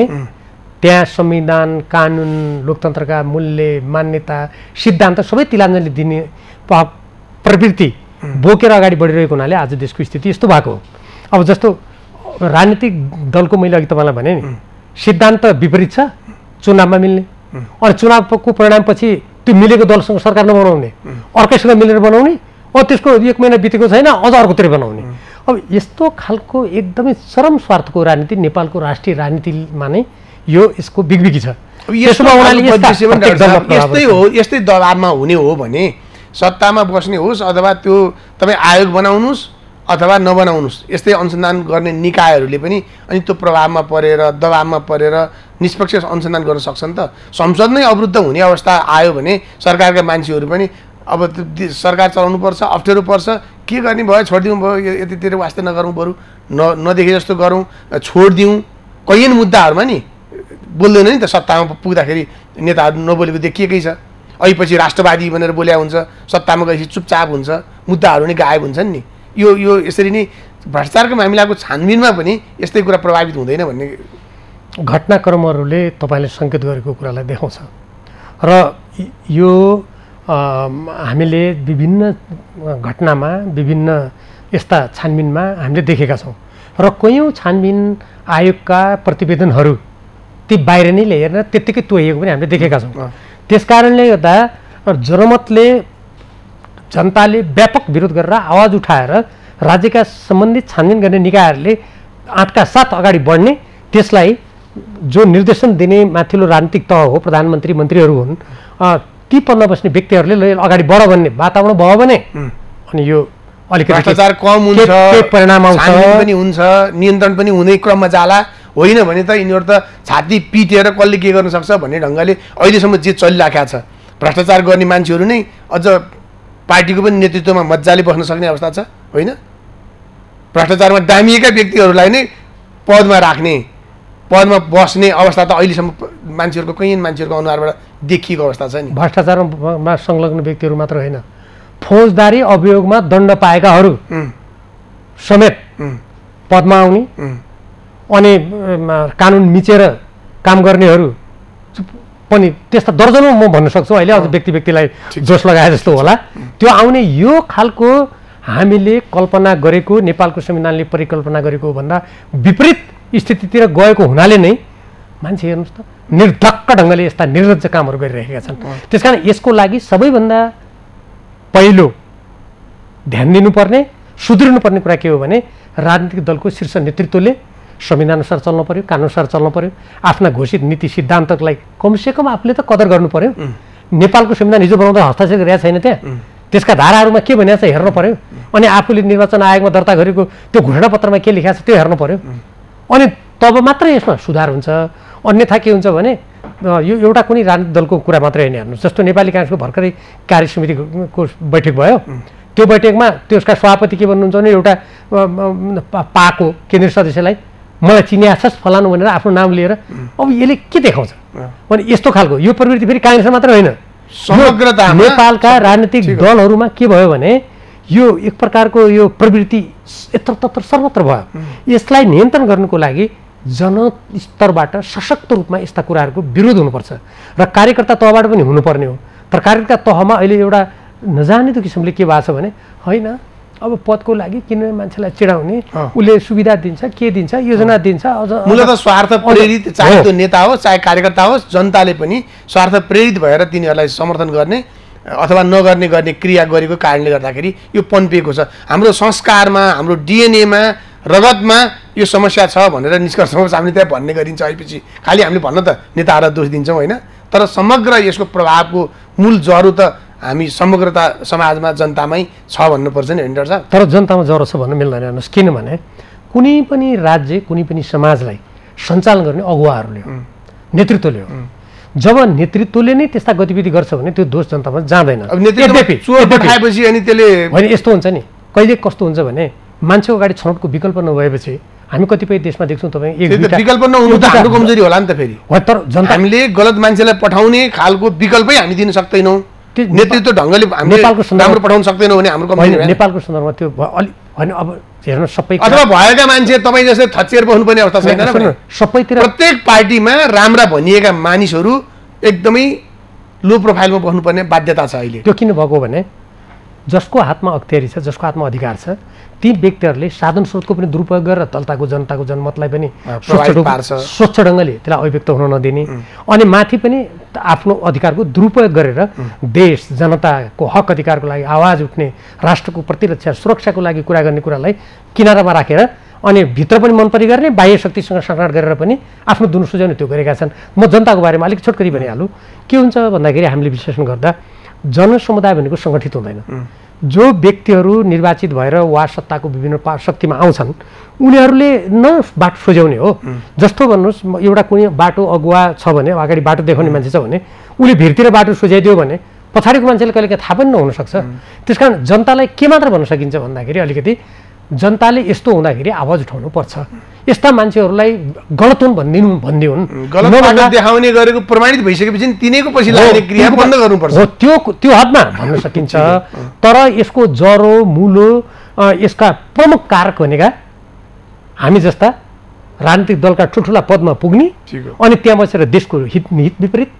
त्यहाँ संविधान कानुन लोकतन्त्रका मूल्य मान्यता सिद्धान्त सबै तिलाञ्जली दिने प्रवृत्ति बोकेर अगाडि बढिरहेको हुनाले आज देशको स्थिति यस्तो भएको हो। अब जस्तो राजनीतिक दलको मैले अघि तपाईँलाई भने नि सिद्धान्त विपरीत छ चुनावमा मिल्ने। अनि चुनावको परिणामपछि त्यो मिलेको दलसँग सरकार नबनाउने अर्कैसँग मिलेर बनाउने अब त्यसको एक महिना बितेको छैन अझ अर्कोतिर बनाउने। अब यस्तो खालको एकदमै चरम स्वार्थको राजनीति नेपालको राष्ट्रिय राजनीतिमा नै यो यसको बिगबिगी छ। यस्तो हो यस्तै दबाबमा हुने हो भने सत्तामा बस्ने होस् अथवा त्यो तपाईँ आयोग बनाउनुहोस् अथवा नबनाउनुहोस् यस्तै अनुसन्धान गर्ने निकायहरूले पनि अनि त्यो प्रभावमा परेर दबाबमा परेर निष्पक्ष अनुसन्धान गर्न सक्छ नि त। संसद नै अवरुद्ध हुने अवस्था आयो भने सरकारका मान्छेहरू पनि अब सरकार चलाउनु पर्छ अप्ठ्यारो पर्छ। के गर्ने भयो? छोडिदिउँ भयो यतितिर वास्ते नगरौँ बरु। न नदेखे जस्तो गरौँ छोडिदिउँ। कैयन मुद्दाहरूमा नि बोल्दैन नि त सत्तामा पुग्दाखेरि नेताहरू नबोलेको देखिएकै छ। अहिले राष्ट्रवादी भनेर बोल्या हुन्छ सत्तामा गएपछि चुपचाप हुन्छ मुद्दाहरू नै गायब हुन्छन् नि। यो यो यसरी नै भ्रष्टाचारको मामिलाको छानबिनमा पनि यस्तै कुरा प्रभावित हुँदैन भन्ने घटनाक्रमहरूले तपाईँले सङ्केत गरेको कुरालाई देखाउँछ। र यो हामीले विभिन्न घटनामा विभिन्न यस्ता छानबिनमा हामीले देखेका छौँ। र कैयौँ छानबिन आयोगका प्रतिवेदनहरू ती बाहिर नै ल्याएर त्यत्तिकै तोहिएको पनि हामीले देखेका छौँ। त्यस कारणले गर्दा जनमतले जनताले व्यापक विरोध गरेर आवाज उठाएर राज्यका सम्बन्धित छानबिन गर्ने निकायहरूले आँटका साथ अगाडि बढ्ने त्यसलाई जो निर्देशन दिने माथिल्लो राजनीतिक तह हो प्रधानमन्त्री मन्त्रीहरू हुन् ती पदमा बस्ने व्यक्तिहरूले अगाडि बढ भन्ने वातावरण भयो भने। अनि यो अलिकति कम हुन्छ परिणाम आउँछ पनि हुन्छ नियन्त्रण पनि हुने क्रममा जाला होइन भने त यिनीहरू त छाती पिटेर कसले के गर्न सक्छ भन्ने ढङ्गले अहिलेसम्म जे चलिराखेको छ। भ्रष्टाचार गर्ने मान्छेहरू नै अझ पार्टीको पनि नेतृत्वमा मजाले बस्न सक्ने अवस्था छ होइन? भ्रष्टाचारमा दामिएका व्यक्तिहरूलाई नै पदमा राख्ने पदमा बस्ने अवस्था त अहिलेसम्म मान्छेहरूको कैयन मान्छेहरूको अनुहारबाट देखिएको अवस्था छ नि। भ्रष्टाचारमा संलग्न व्यक्तिहरू मात्र होइन फौजदारी अभियोगमा दण्ड पाएकाहरू समेत पदमा आउने। अनि कानुन मिचेर काम गर्नेहरू पनि त्यस्ता दर्जनौँ म भन्न सक्छु। अहिले अझ व्यक्ति व्यक्तिलाई जोस लगाए जस्तो होला। त्यो आउने यो खालको हामीले कल्पना गरेको नेपालको संविधानले परिकल्पना गरेको भन्दा विपरीत स्थितितिर गएको हुनाले नै मान्छे हेर्नुहोस् त निर्धक्क ढङ्गले यस्ता निर्लज कामहरू गरिरहेका छन्। त्यस कारण यसको लागि सबैभन्दा पहिलो ध्यान दिनुपर्ने सुध्रिनुपर्ने कुरा के हो भने राजनीतिक दलको शीर्ष नेतृत्वले संविधान अनुसार चल्नु पर्यो कानुन अनुसार चल्नु पर्यो आफ्ना घोषित नीति सिद्धान्तलाई कमसेकम आफूले त कदर गर्नु पर्यो। नेपालको संविधान हिजो बनाउँदा हस्ताक्षर गरेका छैन त्यहाँ। त्यसका धाराहरूमा के भनेको छ हेर्नु पर्यो। अनि आफूले निर्वाचन आयोगमा दर्ता गरेको त्यो घोषणापत्रमा के लेखेको छ त्यो हेर्नु पर्यो। अनि तब मात्रै यसमा सुधार हुन्छ। अन्यथा के हुन्छ भने यो एउटा कुनै राजनीतिक दलको कुरा मात्रै होइन हेर्नुहोस्। जस्तो नेपाली काङ्ग्रेसको भर्खरै कार्य समितिको बैठक भयो। त्यो बैठकमा त्यसका सभापति के भन्नुहुन्छ भने एउटा पाको केन्द्रीय सदस्यलाई मलाई चिनिया छस् फलानु भनेर आफ्नो नाम लिएर अब यसले के देखाउँछ? अनि यस्तो खालको यो प्रवृत्ति फेरि काङ्ग्रेसमा मात्र होइन। समग्रतामा। नेपालका राजनीतिक दलहरूमा के भयो भने यो एक प्रकारको यो प्रवृत्ति यत्र तत्र सर्वत्र भयो। यसलाई नियन्त्रण गर्नुको लागि जनस्तरबाट सशक्त रूपमा यस्ता कुराहरूको विरोध हुनुपर्छ। र कार्यकर्ता तहबाट पनि हुनुपर्ने हो। तर कार्यकर्ता तहमा अहिले एउटा नजाने त किसिमले के भएको छ भने होइन अब पदको लागि किन मान्छेलाई चिडाउने। उसले सुविधा दिन्छ के दिन्छ योजना दिन्छ अझ मूलत स्वार्थ प्रेरित चाहे। त्यो नेता होस् चाहे कार्यकर्ता होस् जनताले पनि स्वार्थ प्रेरित भएर तिनीहरूलाई समर्थन गर्ने अथवा नगर्ने गर्ने क्रिया गरेको कारणले गर्दाखेरि यो पन्पिएको छ हाम्रो संस्कारमा हाम्रो डिएनएमा रगतमा यो समस्या छ भनेर निष्कर्षमा हामीले त्यहाँ भन्ने गरिन्छ आएपछि खालि हामीले भन्न त नेताहरूलाई दोष दिन्छौँ होइन तर समग्र यसको प्रभावको मूल जरो त हामी समग्रता समाजमा जनतामै छ भन्नुपर्छ नि होइन डाक्टर साहब तर जनतामा जरो छ भन्न मिल्दैन हेर्नुहोस् किनभने कुनै पनि राज्य कुनै पनि समाजलाई सञ्चालन गर्ने अगुवाहरूले हो नेतृत्वले हो। जब नेतृत्वले नै त्यस्ता गतिविधि गर्छ भने त्यो दोष जनतामा जाँदैन। होइन यस्तो हुन्छ नि। कहिले कस्तो हुन्छ भने मान्छेको अगाडि छनौटको विकल्प नभएपछि हामी कतिपय देशमा देख्छौँ तपाईँ एक विकल्प नहुनु त हाम्रो कमजोरी होला नि त फेरि। तर जनता हामीले गलत मान्छेलाई पठाउने खालको विकल्पै हामी दिन सक्दैनौँ। नेतृत्व ढङ्गले राम्रो पठाउन सक्दैनौँ भने हाम्रो। नेपालको सन्दर्भमा त्यो भ- अलि होइन अब हेर्नु सबै अथवा भएका मान्छे तपाईँ जस्तै थचेर बस्नुपर्ने अवस्था छैन सबैतिर प्रत्येक पार्टीमा राम्रा भनिएका मानिसहरू एकदमै लो प्रोफाइलमा बस्नुपर्ने बाध्यता छ अहिले त्यो किन भएको भने जसको हातमा अख्तियारी छ जसको हातमा अधिकार छ ती व्यक्तिहरूले साधन स्रोतको पनि दुरुपयोग गरेर दलताको जनताको जनमतलाई पनि स्वच्छ ढङ्गले त्यसलाई अभिव्यक्त हुन नदिने। अनि माथि पनि आफ्नो अधिकारको दुरुपयोग गरेर देश जनताको हक अधिकारको लागि आवाज उठ्ने राष्ट्रको प्रतिरक्षा सुरक्षाको लागि कुरा गर्ने कुरालाई किनारामा राखेर अनि भित्र पनि मन परी गर्ने बाह्य शक्तिसँग सङ्कट गरेर पनि आफ्नो दुनु सुझाउने त्यो गरेका छन्। म जनताको बारेमा अलिक छोटकरी भनिहालौँ। के हुन्छ भन्दाखेरि हामीले विश्लेषण गर्दा जनसमुदाय भनेको सङ्गठित हुँदैन। जो व्यक्तिहरू निर्वाचित भएर वा सत्ताको विभिन्न पा शक्तिमा आउँछन् उनीहरूले न बाटो सोझ्याउने हो। जस्तो भन्नुहोस् एउटा कुनै बाटो अगुवा छ भने अगाडि बाटो देखाउने मान्छे छ भने उसले भिरतिर बाटो सोझ्याइदियो भने पछाडिको मान्छेले कहिले थाहा पनि नहुनसक्छ त्यस कारण जनतालाई के मात्र भन्न सकिन्छ भन्दाखेरि अलिकति जनताले यस्तो हुँदाखेरि आवाज उठाउनु पर्छ यस्ता मान्छेहरूलाई गलत हुन् भनिदिनु भनिदिउन्। देखाउने गरेको प्रमाणित भइसकेपछि तिनैको पछि लाग्ने क्रिया बन्द गर्नुपर्छ। हो त्यो त्यो हदमा भन्न सकिन्छ। तर यसको जरो मुलो यसका प्रमुख कारक भनेका हामी जस्ता राजनीतिक दलका ठुल्ठुला पदमा पुग्ने अनि त्यहाँ बसेर देशको हित हित विपरीत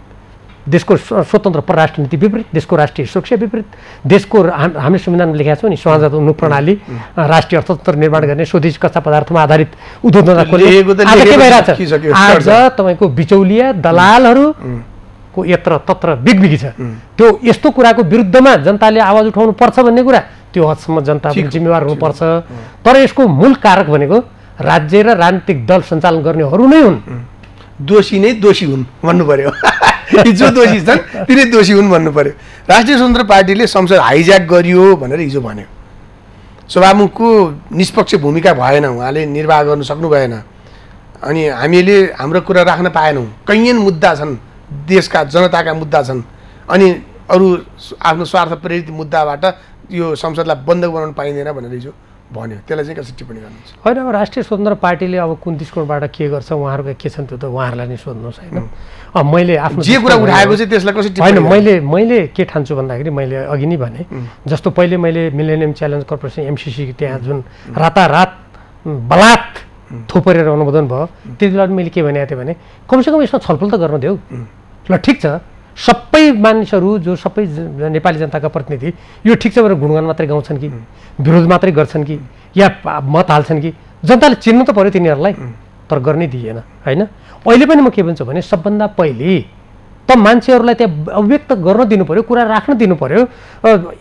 देशको स्व- स्वतन्त्र परराष्ट्र नीति विपरीत देशको राष्ट्रिय सुरक्षा विपरीत देशको हाम- हामीले संविधानमा लेखेका छौँ नि समाजवाद उन्मुख प्रणाली राष्ट्रिय अर्थतन्त्र निर्माण गर्ने स्वदेशी कच्चा पदार्थमा आधारित उद्योग धन्दा खोल्ने लेखेको त आज के तपाईँको बिचौलिया दलालहरूको यत्र तत्र बिगबिगी छ। त्यो यस्तो कुराको विरुद्धमा जनताले आवाज उठाउनु पर्छ भन्ने कुरा त्यो हदसम्म जनता जिम्मेवार हुनुपर्छ तर यसको मूल कारक भनेको राज्य र राजनीतिक दल सञ्चालन गर्नेहरू नै हुन्। दोषी नै दोषी हुन् भन्नु पर्यो। यी जो दोषी छन् तिनै दोषी हुन् भन्नु पर्यो। राष्ट्रिय स्वतन्त्र पार्टीले संसद हाइज्याक गरियो भनेर हिजो भन्यो। सभामुखको निष्पक्ष भूमिका भएन उहाँले निर्वाह गर्नु सक्नु भएन। अनि हामीले हाम्रो कुरा राख्न पाएनौँ। कैयन मुद्दा छन् देशका जनताका मुद्दा छन्। अनि अरू आफ्नो स्वार्थ प्रेरित मुद्दाबाट यो संसदलाई बन्द बनाउन पाइँदैन भनेर हिजो भन्यो। त्यसलाई चाहिँ कसरी टिप्पणी गर्नुहुन्छ? होइन अब राष्ट्रिय स्वतन्त्र पार्टीले अब कुन दृष्टिकोणबाट के गर्छ उहाँहरूका के छन् त्यो त उहाँहरूलाई नै सोध्नुहोस् होइन? मैले आफ्नो जे कुरा उठाएको चाहिँ त्यसलाई कसरी होइन मैले मैले के ठान्छु भन्दाखेरि मैले अघि नै भने जस्तो पहिले मैले मिलेनियम च्यालेन्ज कर्पोरेसन एमसिसी त्यहाँ जुन रातारात बलात् थोपरेर अनुमोदन भयो त्यति बेला मैले के भनेको थिएँ भने कमसेकम यसमा छलफल त गर्न देऊ। ल ठिक छ। सबै मानिसहरू जो सबै नेपाली जनताका प्रतिनिधि यो ठिक छ भनेर गुणगान मात्रै गाउँछन् कि विरोध मात्रै गर्छन् कि या मत हाल्छन् कि जनताले चिन्नु त पऱ्यो तिनीहरूलाई। तर गर्नै दिएन होइन? अहिले पनि म के भन्छु भने सबभन्दा पहिले त मान्छेहरूलाई त्यहाँ अभिव्यक्त गर्न दिनु पऱ्यो कुरा राख्न दिनु पऱ्यो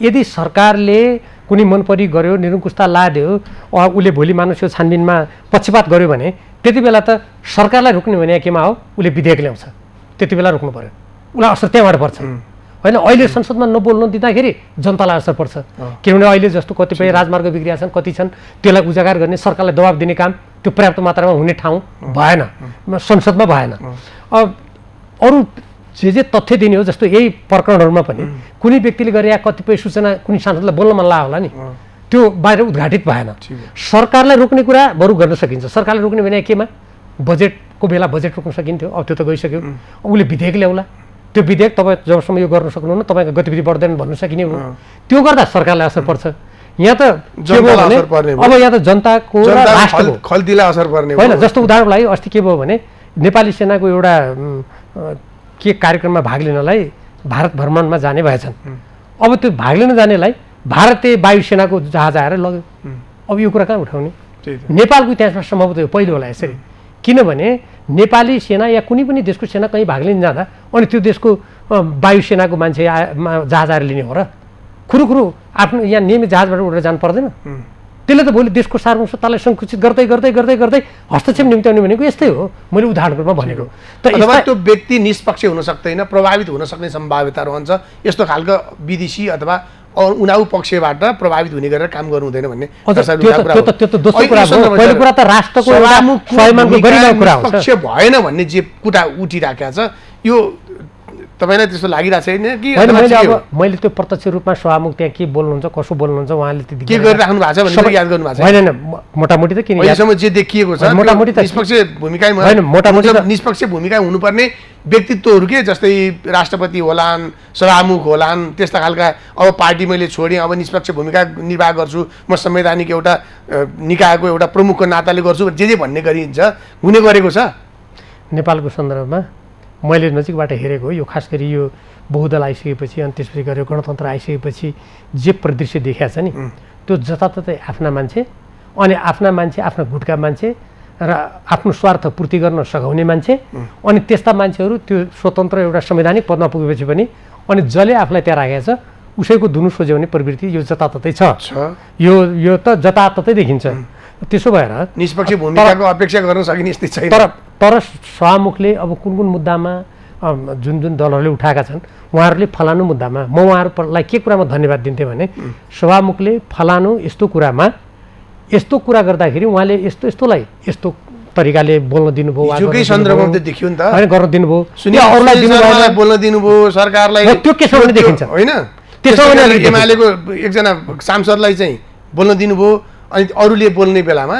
यदि सरकारले कुनै मनपरी गर्यो निरङ्कुशता लाद्यो उसले भोलि मानुस यो छानबिनमा पक्षपात गर्यो भने त्यति बेला त सरकारलाई रोक्ने भने केमा हो? उसले विधेयक ल्याउँछ। त्यति बेला रोक्नु पऱ्यो। उसलाई असर त्यहाँबाट पर्छ। होइन अहिले संसदमा नबोल्नु दिँदाखेरि जनतालाई असर पर्छ। किनभने अहिले जस्तो कतिपय राजमार्ग बिग्रिया छन् कति छन् त्यसलाई उजागर गर्ने सरकारलाई दबाब दिने काम त्यो पर्याप्त मात्रामा हुने ठाउँ भएन। संसदमा भएन। अब अरू जे जे तथ्य दिने हो जस्तो यही प्रकरणहरूमा पनि कुनै व्यक्तिले गरे या कतिपय सूचना कुनै सांसदलाई बोल्न मन लाग्यो होला नि त्यो बाहिर उद्घाटित भएन। सरकारलाई रोक्ने कुरा बरु गर्न सकिन्छ। सरकारलाई रोक्ने भने केमा? बजेटको बेला बजेट रोक्न सकिन्थ्यो अब त्यो त गइसक्यो। उसले विधेयक ल्याउला। त्यो विधेयक तपाईँ जबसम्म यो गर्न सक्नुहुन्न तपाईँको गतिविधि बढ्दैन भन्नु सकिने हो त्यो गर्दा सरकारलाई असर पर्छ। यहाँ त। अब यहाँ त जनताको असर पर्ने होइन। जस्तो उदाहरणको लागि अस्ति के भयो भने नेपाली सेनाको एउटा के कार्यक्रममा भाग लिनलाई भारत भ्रमणमा जाने भएछन्। अब त्यो भाग लिन जानेलाई भारतीय वायुसेनाको जहाज आएर लग्यो। अब यो कुरा कहाँ उठाउने। नेपालको इतिहासमा सम्भवतः यो पहिलो होला यसरी। किनभने नेपाली सेना या कुनै पनि देशको सेना कहीँ भाग लिन जाँदा अनि त्यो देशको वायुसेनाको मान्छे आ- मा- जहाज आएर लिने हो र। खुरुखुरु आफ्नो यहाँ नियमित जहाजबाट उडेर जानु पर्दैन। त्यसले त भोलि देशको सार्वभौमतालाई सङ्कुचित गर्दै गर्दै गर्दै गर्दै हस्तक्षेप निम्ति आउने भनेको यस्तै हो। मैले उदाहरणको रूपमा भनेको। त त्यो व्यक्ति निष्पक्ष हुन सक्दैन प्रभावित हुन सक्ने सम्भाव्यता रहन्छ। यस्तो खालको विदेशी अथवा उनाउ पक्षबाट प्रभावित हुने गरेर काम गर्नु हुँदैन भन्ने। निष्पक्ष भएन भन्ने जे कुरा उठिराखेको छ यो तपाईँलाई त्यस्तो लागिरहेको छैन कि होइन मैले? अब मैले त्यो प्रत्यक्ष रूपमा सभामुख त्यहाँ के बोल्नुहुन्छ कसो बोल्नुहुन्छ उहाँले त्यति के गरिराख्नु भएको छ भनेर याद गर्नु भएको छ होइन मोटामोटी त किन अहिलेसम्म जे देखिएको छ मोटामोटी त- निष्पक्ष भूमिका होइन, मोटामोटी निष्पक्ष भूमिका हुनुपर्ने व्यक्तित्वहरू के जस्तै राष्ट्रपति होलान् सभामुख होलान् त्यस्ता खालका अब पार्टी मैले छोडेँ अब निष्पक्ष भूमिका निर्वाह गर्छु म संवैधानिक एउटा निकायको एउटा प्रमुखको नाताले गर्छु जे जे भन्ने गरिन्छ हुने गरेको छ नेपालको सन्दर्भमा मैले नजिकबाट हेरेको यो खास गरी यो बहुदल आइसकेपछि अनि त्यसपछि गएर गणतन्त्र आइसकेपछि जे परिदृश्य देखिया छ नि त्यो जताततै आफ्ना मान्छे अनि आफ्ना मान्छे आफ्ना गुटका मान्छे र आफ्नो स्वार्थ पूर्ति गर्न सघाउने मान्छे अनि त्यस्ता मान्छेहरू त्यो स्वतन्त्र एउटा संवैधानिक पदमा पुगेपछि पनि अनि जसले आफूलाई त्यहाँ राखेको छ उसैको धुनु सोझ्याउने प्रवृत्ति यो जताततै छ। छ। यो यो त जताततै देखिन्छ। त्यसो भएर निष्पक्ष भूमिकाको अपेक्षा गर्न सकिने स्थिति छैन। तर तर सभामुखले अब कुन कुन मुद्दामा जुन जुन दलहरूले उठाएका छन् उहाँहरूले फलानु मुद्दामा म उहाँहरूलाई के कुरामा धन्यवाद दिन्थेँ भने सभामुखले फलानु यस्तो कुरामा यस्तो कुरा गर्दाखेरि उहाँले यस्तो यस्तोलाई यस्तो तरिकाले बोल्न दिनुभयो होइन गर्न दिनुभयो। अरूलाई बोल्न सरकारलाई त्यो पनि त्यो- देखिन्छ। होइन। त्यसै अलिकति एमालेको एकजना सांसदलाई चाहिँ बोल्न दिनुभयो। अनि अरूले बोल्ने बेलामा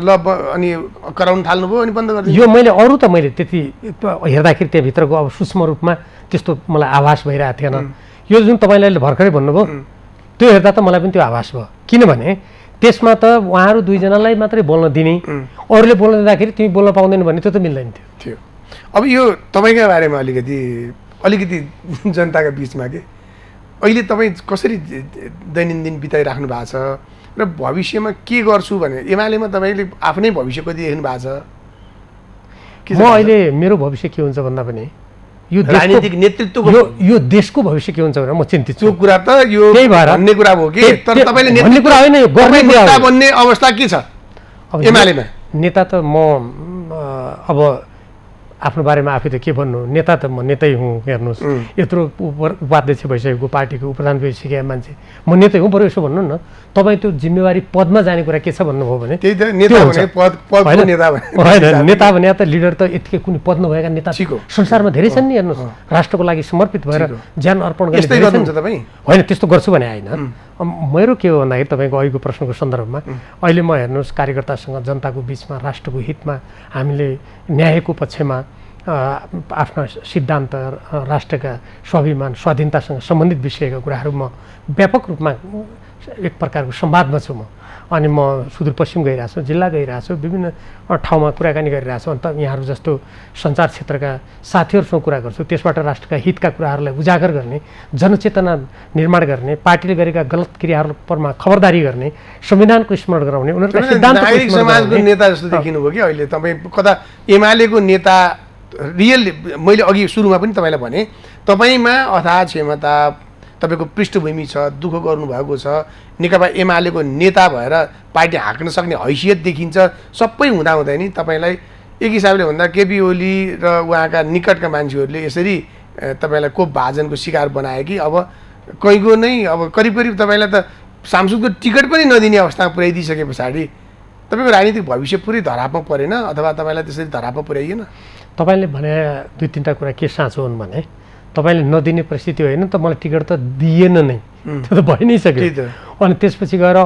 ल अनि कराउन थाल्नुभयो अनि बन्द गरिदिनु। यो मैले अरू त मैले त्यति हेर्दाखेरि त्यहाँभित्रको अब सूक्ष्म रूपमा त्यस्तो मलाई आभास भइरहेको थिएन। यो जुन तपाईँले अहिले भर्खरै भन्नुभयो त्यो हेर्दा त मलाई पनि त्यो आभास भयो। किनभने त्यसमा त उहाँहरू दुईजनालाई मात्रै बोल्न दिने अरूले बोल्न दिँदाखेरि तिमी बोल्न पाउँदैन भने त्यो त मिल्दैन थियो। थियो। अब यो तपाईँका बारेमा अलिकति अलिकति जनताका बिचमा के? अहिले तपाईँ कसरी दैनन्दिन बिताइराख्नु भएको छ? र भविष्यमा के गर्छु भने एमालेमा तपाईँले आफ्नै भविष्य कति देख्नु भएको छ। म अहिले मेरो भविष्य के हुन्छ भन्दा पनि यो राजनीतिक नेतृत्वको यो यो देशको भविष्य के हुन्छ भनेर म चिन्तित छु कुरा त यो भन्ने कुरा हो कि? तर तपाईँले भन्ने नेतृत्व- कुरा होइन, यो गर्ने तपाईँ कुरा नेता हो। बन्ने अवस्था के छ? एमालेमा। नेता त म अब आफ्नो बारेमा आफै त के भन्नु? नेता त म नेतै हुँ हेर्नुहोस्. यत्रो उप- उपाध्यक्ष भइसकेको पार्टीको उपप्रधान भइसकेका मान्छे। म नेतै हुँ बरु यसो भन्नु न। तपाईँ त्यो जिम्मेवारी पदमा जाने कुरा के छ भन्नुभयो भने? होइन? नेता भने त लिडर त यतिकै कुनै पद नभएका नेता। संसारमा धेरै छन् नि हेर्नुहोस्। राष्ट्रको लागि समर्पित भएर। ज्यान अर्पण गर्ने होइन त्यस्तो गर्छु भने होइन। मेरो के हो भन्दाखेरि तपाईँको अहिलेको प्रश्नको सन्दर्भमा। अहिले म हेर्नुहोस् कार्यकर्तासँग जनताको बिचमा राष्ट्रको हितमा हामीले न्यायको पक्षमा आफ्ना सिद्धान्त राष्ट्रका स्वाभिमान स्वाधीनतासँग सम्बन्धित विषयका कुराहरू म व्यापक रूपमा एक प्रकारको संवादमा छु म अनि म सुदूरपश्चिम गइरहेको छु जिल्ला गइरहेको छु विभिन्न ठाउँमा कुराकानी गरिरहेको छु अन्त यहाँहरू जस्तो सञ्चार क्षेत्रका साथीहरूसँग कुरा गर्छु त्यसबाट राष्ट्रका हितका कुराहरूलाई उजागर गर्ने जनचेतना निर्माण गर्ने पार्टीले गरेका गलत क्रियाहरूपरमा खबरदारी गर्ने संविधानको स्मरण गराउने उनीहरूका। नेता जस्तो देखिनुभयो कि अहिले तपाईँ कता एमालेको नेता रियल मैले अघि सुरुमा पनि तपाईँलाई भने तपाईँमा अथाह क्षमता तपाईँको पृष्ठभूमि छ दुःख गर्नुभएको छ नेकपा एमालेको नेता भएर पार्टी हाँक्न सक्ने हैसियत देखिन्छ सबै हुँदाहुँदै नि तपाईँलाई एक हिसाबले भन्दा केपी ओली र उहाँका निकटका मान्छेहरूले यसरी तपाईँलाई कोप भाजनको शिकार बनाए कि अब कैको नै अब करिब करिब तपाईँलाई त सांसदको टिकट पनि नदिने अवस्थामा पुर्याइदिइसके पछाडि तपाईँको राजनीतिक भविष्य पुरै धरापमा परेन अथवा तपाईँलाई त्यसरी धरापमा पुर्याइएन तपाईँले भने दुई तिनवटा कुरा के साँचो हुन् भने तपाईँले नदिने परिस्थिति होइन त? मलाई टिकट त दिएन नै। त्यो त भइ नै। सक्यो अनि त्यसपछि गएर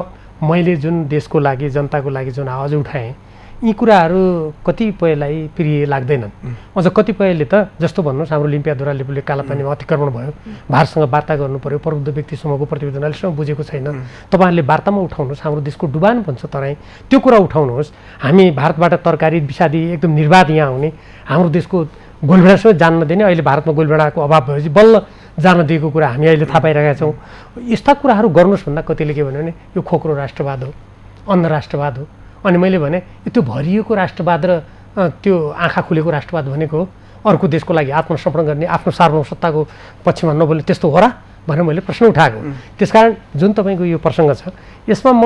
मैले जुन देशको लागि जनताको लागि जुन आवाज उठाएँ यी कुराहरू कतिपयलाई प्रिय लाग्दैनन्। अझ कतिपयले त जस्तो भन्नुहोस् हाम्रो लिम्पियाद्वारा लिपुले कालापानीमा अतिक्रमण भयो भारतसँग वार्ता गर्नु पर्यो प्रबुद्ध व्यक्ति समूहको प्रतिवेदन अहिलेसम्म बुझेको छैन। तपाईँहरूले वार्तामा उठाउनुहोस् हाम्रो देशको डुबान भन्छ तराई। त्यो कुरा उठाउनुहोस् हामी भारतबाट तरकारी विषादी एकदम निर्वाध यहाँ आउने हाम्रो देशको गोलभेडासम्म जान नदिने अहिले भारतमा गोलभेडाको अभाव भएपछि बल्ल जान दिएको कुरा हामी अहिले थाहा पाइरहेका छौँ। यस्ता कुराहरू गर्नुहोस् भन्दा कतिले के भन्यो भने यो खोक्रो राष्ट्रवाद हो अन्ध राष्ट्रवाद हो। अनि मैले भने त्यो भरिएको राष्ट्रवाद र त्यो आँखा खुलेको राष्ट्रवाद भनेको अर्को देशको लागि आत्मसमर्पण गर्ने आफ्नो सार्वभौम सत्ताको पक्षमा नबोल्ने त्यस्तो हो र? भनेर मैले प्रश्न उठाएको। त्यसकारण जुन तपाईँको यो प्रसङ्ग छ यसमा म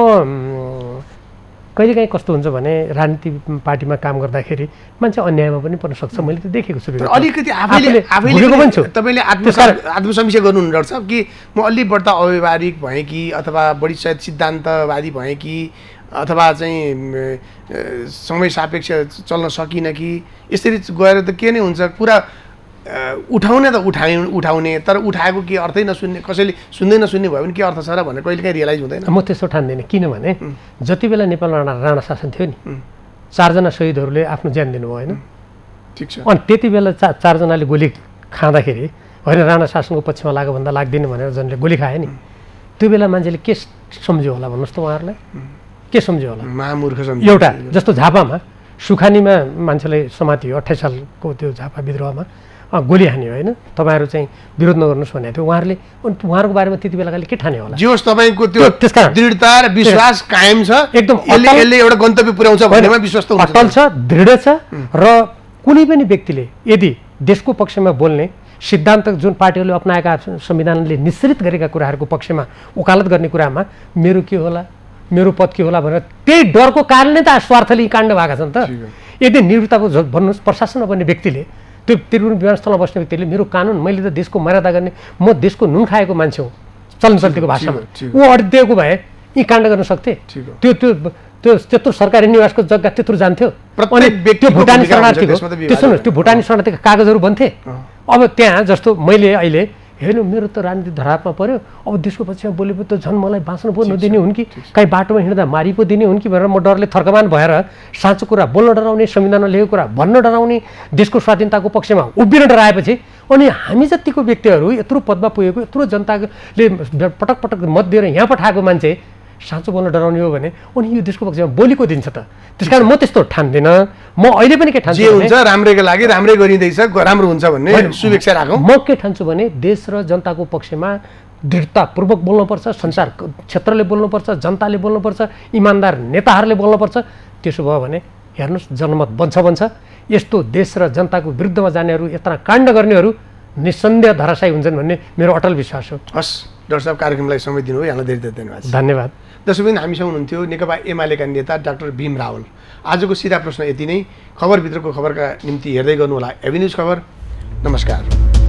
कहिलेकाहीँ कस्तो हुन्छ भने राजनीति पार्टीमा काम गर्दाखेरि मान्छे अन्यायमा पनि पर्न सक्छ। मैले त देखेको छु। अलिकति आफैले आफूले तपाईँले आत्मसमीक्षा गर्नु डाक्टर साहब कि म अलि बढ्ता अव्यवहारिक भएँ कि अथवा बढी सायद सिद्धान्तवादी भएँ कि अथवा चाहिँ समय सापेक्ष चल्न सकिनँ कि? यसरी गएर त के नै हुन्छ पुरा अ, उठाउने त उठाउने उठाउने तर उठाएको के अर्थै नसुन्ने कसैले सुन्दै नसुन्ने भयो भने के अर्थ छ र भनेर कहिले काहीँ रियलाइज हुँदैन। म त्यसो ठान्दिनँ किनभने जति बेला नेपालमा राणा राणा शासन थियो नि चारजना शहीदहरूले आफ्नो ज्यान दिनुभयो होइन। ठिक छ। अनि त्यति बेला चा चारजनाले गोली खाँदाखेरि होइन राणा शासनको पक्षमा लाग्यो भन्दा लाग्दैन भनेर जसले गोली खायो नि त्यो बेला मान्छेले के सम्झ्यो होला भन्नुहोस् त उहाँहरूलाई? के सम्झ्यो होला? महामूर्ख सम्झिन्छ। एउटा जस्तो झापामा सुखानीमा मान्छेलाई समातियो अठाइस सालको त्यो झापा विद्रोहमा गोली हान्यो होइन? तपाईँहरू चाहिँ विरोध नगर्नुहोस् भनेको थियो। उहाँहरूले अनि उहाँहरूको बारेमा त्यति बेलाकाले के ठाने होला? जे तपाईँको त्यो दृढता र विश्वास कायम छ एकदम यसले एउटा गन्तव्य पुर्याउँछ भन्नेमा विश्वास त अटल छ दृढ छ र कुनै पनि व्यक्तिले यदि देशको पक्षमा बोल्ने सिद्धान्त जुन पार्टीहरूले अप्नाएका संविधानले निश्चित गरेका कुराहरूको पक्षमा वकालत गर्ने कुरामा मेरो के होला? मेरो पद के होला भनेर त्यही डरको कारणले त स्वार्थले यी काण्ड भएका छन् त। यदि निवृत्तको झ- भन्नुहोस् प्रशासनमा बन्ने व्यक्तिले त्यो त्रिभुवन विमानस्थलमा बस्ने व्यक्तिले मेरो कानुन मैले त देशको मर्यादा गर्ने म देशको नुन खाएको मान्छे हो चलन चल्तीको भाषामा ऊ अडिदिएको भए यी काण्ड गर्न सक्थे। त्यो त्यो त्यो त्यत्रो सरकारी निवासको जग्गा त्यत्रो जान्थ्यो अनि त्यो भुटानी शरणार्थीको त्यो सुन्नुहोस् त्यो। भुटानी शरणार्थीका कागजहरू बन्थे। अब त्यहाँ जस्तो मैले अहिले हेर्नु मेरो त राजनीति धरापमा पऱ्यो अब देशको पक्षमा बोलेपछि त झन् मलाई बाँच्नु पो नदिने हुन् कि कहीँ बाटोमा हिँड्दा मारि पो दिने हुन् कि भनेर म डरले थर्कमान भएर साँचो कुरा बोल्न डराउने संविधानमा लेखेको कुरा भन्न डराउने देशको स्वाधीनताको पक्षमा उभिन डराएपछि अनि हामी जतिको व्यक्तिहरू यत्रो पदमा पुगेको यत्रो जनताले पटक पटक मत दिएर यहाँ पठाएको मान्छे साँचो बोल्न डराउने हो भने अनि यो देशको पक्षमा बोलीको दिन्छ त। त्यस कारण म त्यस्तो ठान्दिनँ। म अहिले पनि के ठान्छु हुन्छ राम्रैको लागि राम्रै गरिँदैछ राम्रो हुन्छ भन्ने शुभेच्छा राखौँ। म के ठान्छु भने देश र जनताको पक्षमा दृढतापूर्वक बोल्नुपर्छ संसार क्षेत्रले बोल्नुपर्छ जनताले बोल्नुपर्छ इमान्दार नेताहरूले बोल्नुपर्छ। त्यसो भयो भने हेर्नुहोस् जनमत बन्छ बन्छ। यस्तो देश र जनताको विरुद्धमा जानेहरू यत्र काण्ड गर्नेहरू निसन्देह धराशायी हुन्छन् भन्ने मेरो अटल विश्वास हो। हस् डाक्टर साहब कार्यक्रमलाई समय दिनुभयो। यहाँलाई धेरै धेरै धन्यवाद। धन्यवाद। दर्शकबिन हामीसँग हुनुहुन्थ्यो नेकपा एमालेका नेता डाक्टर भीम रावल। आजको सिधा प्रश्न यति नै। खबरभित्रको खबरका निम्ति हेर्दै गर्नुहोला हेभी न्युज खबर। नमस्कार।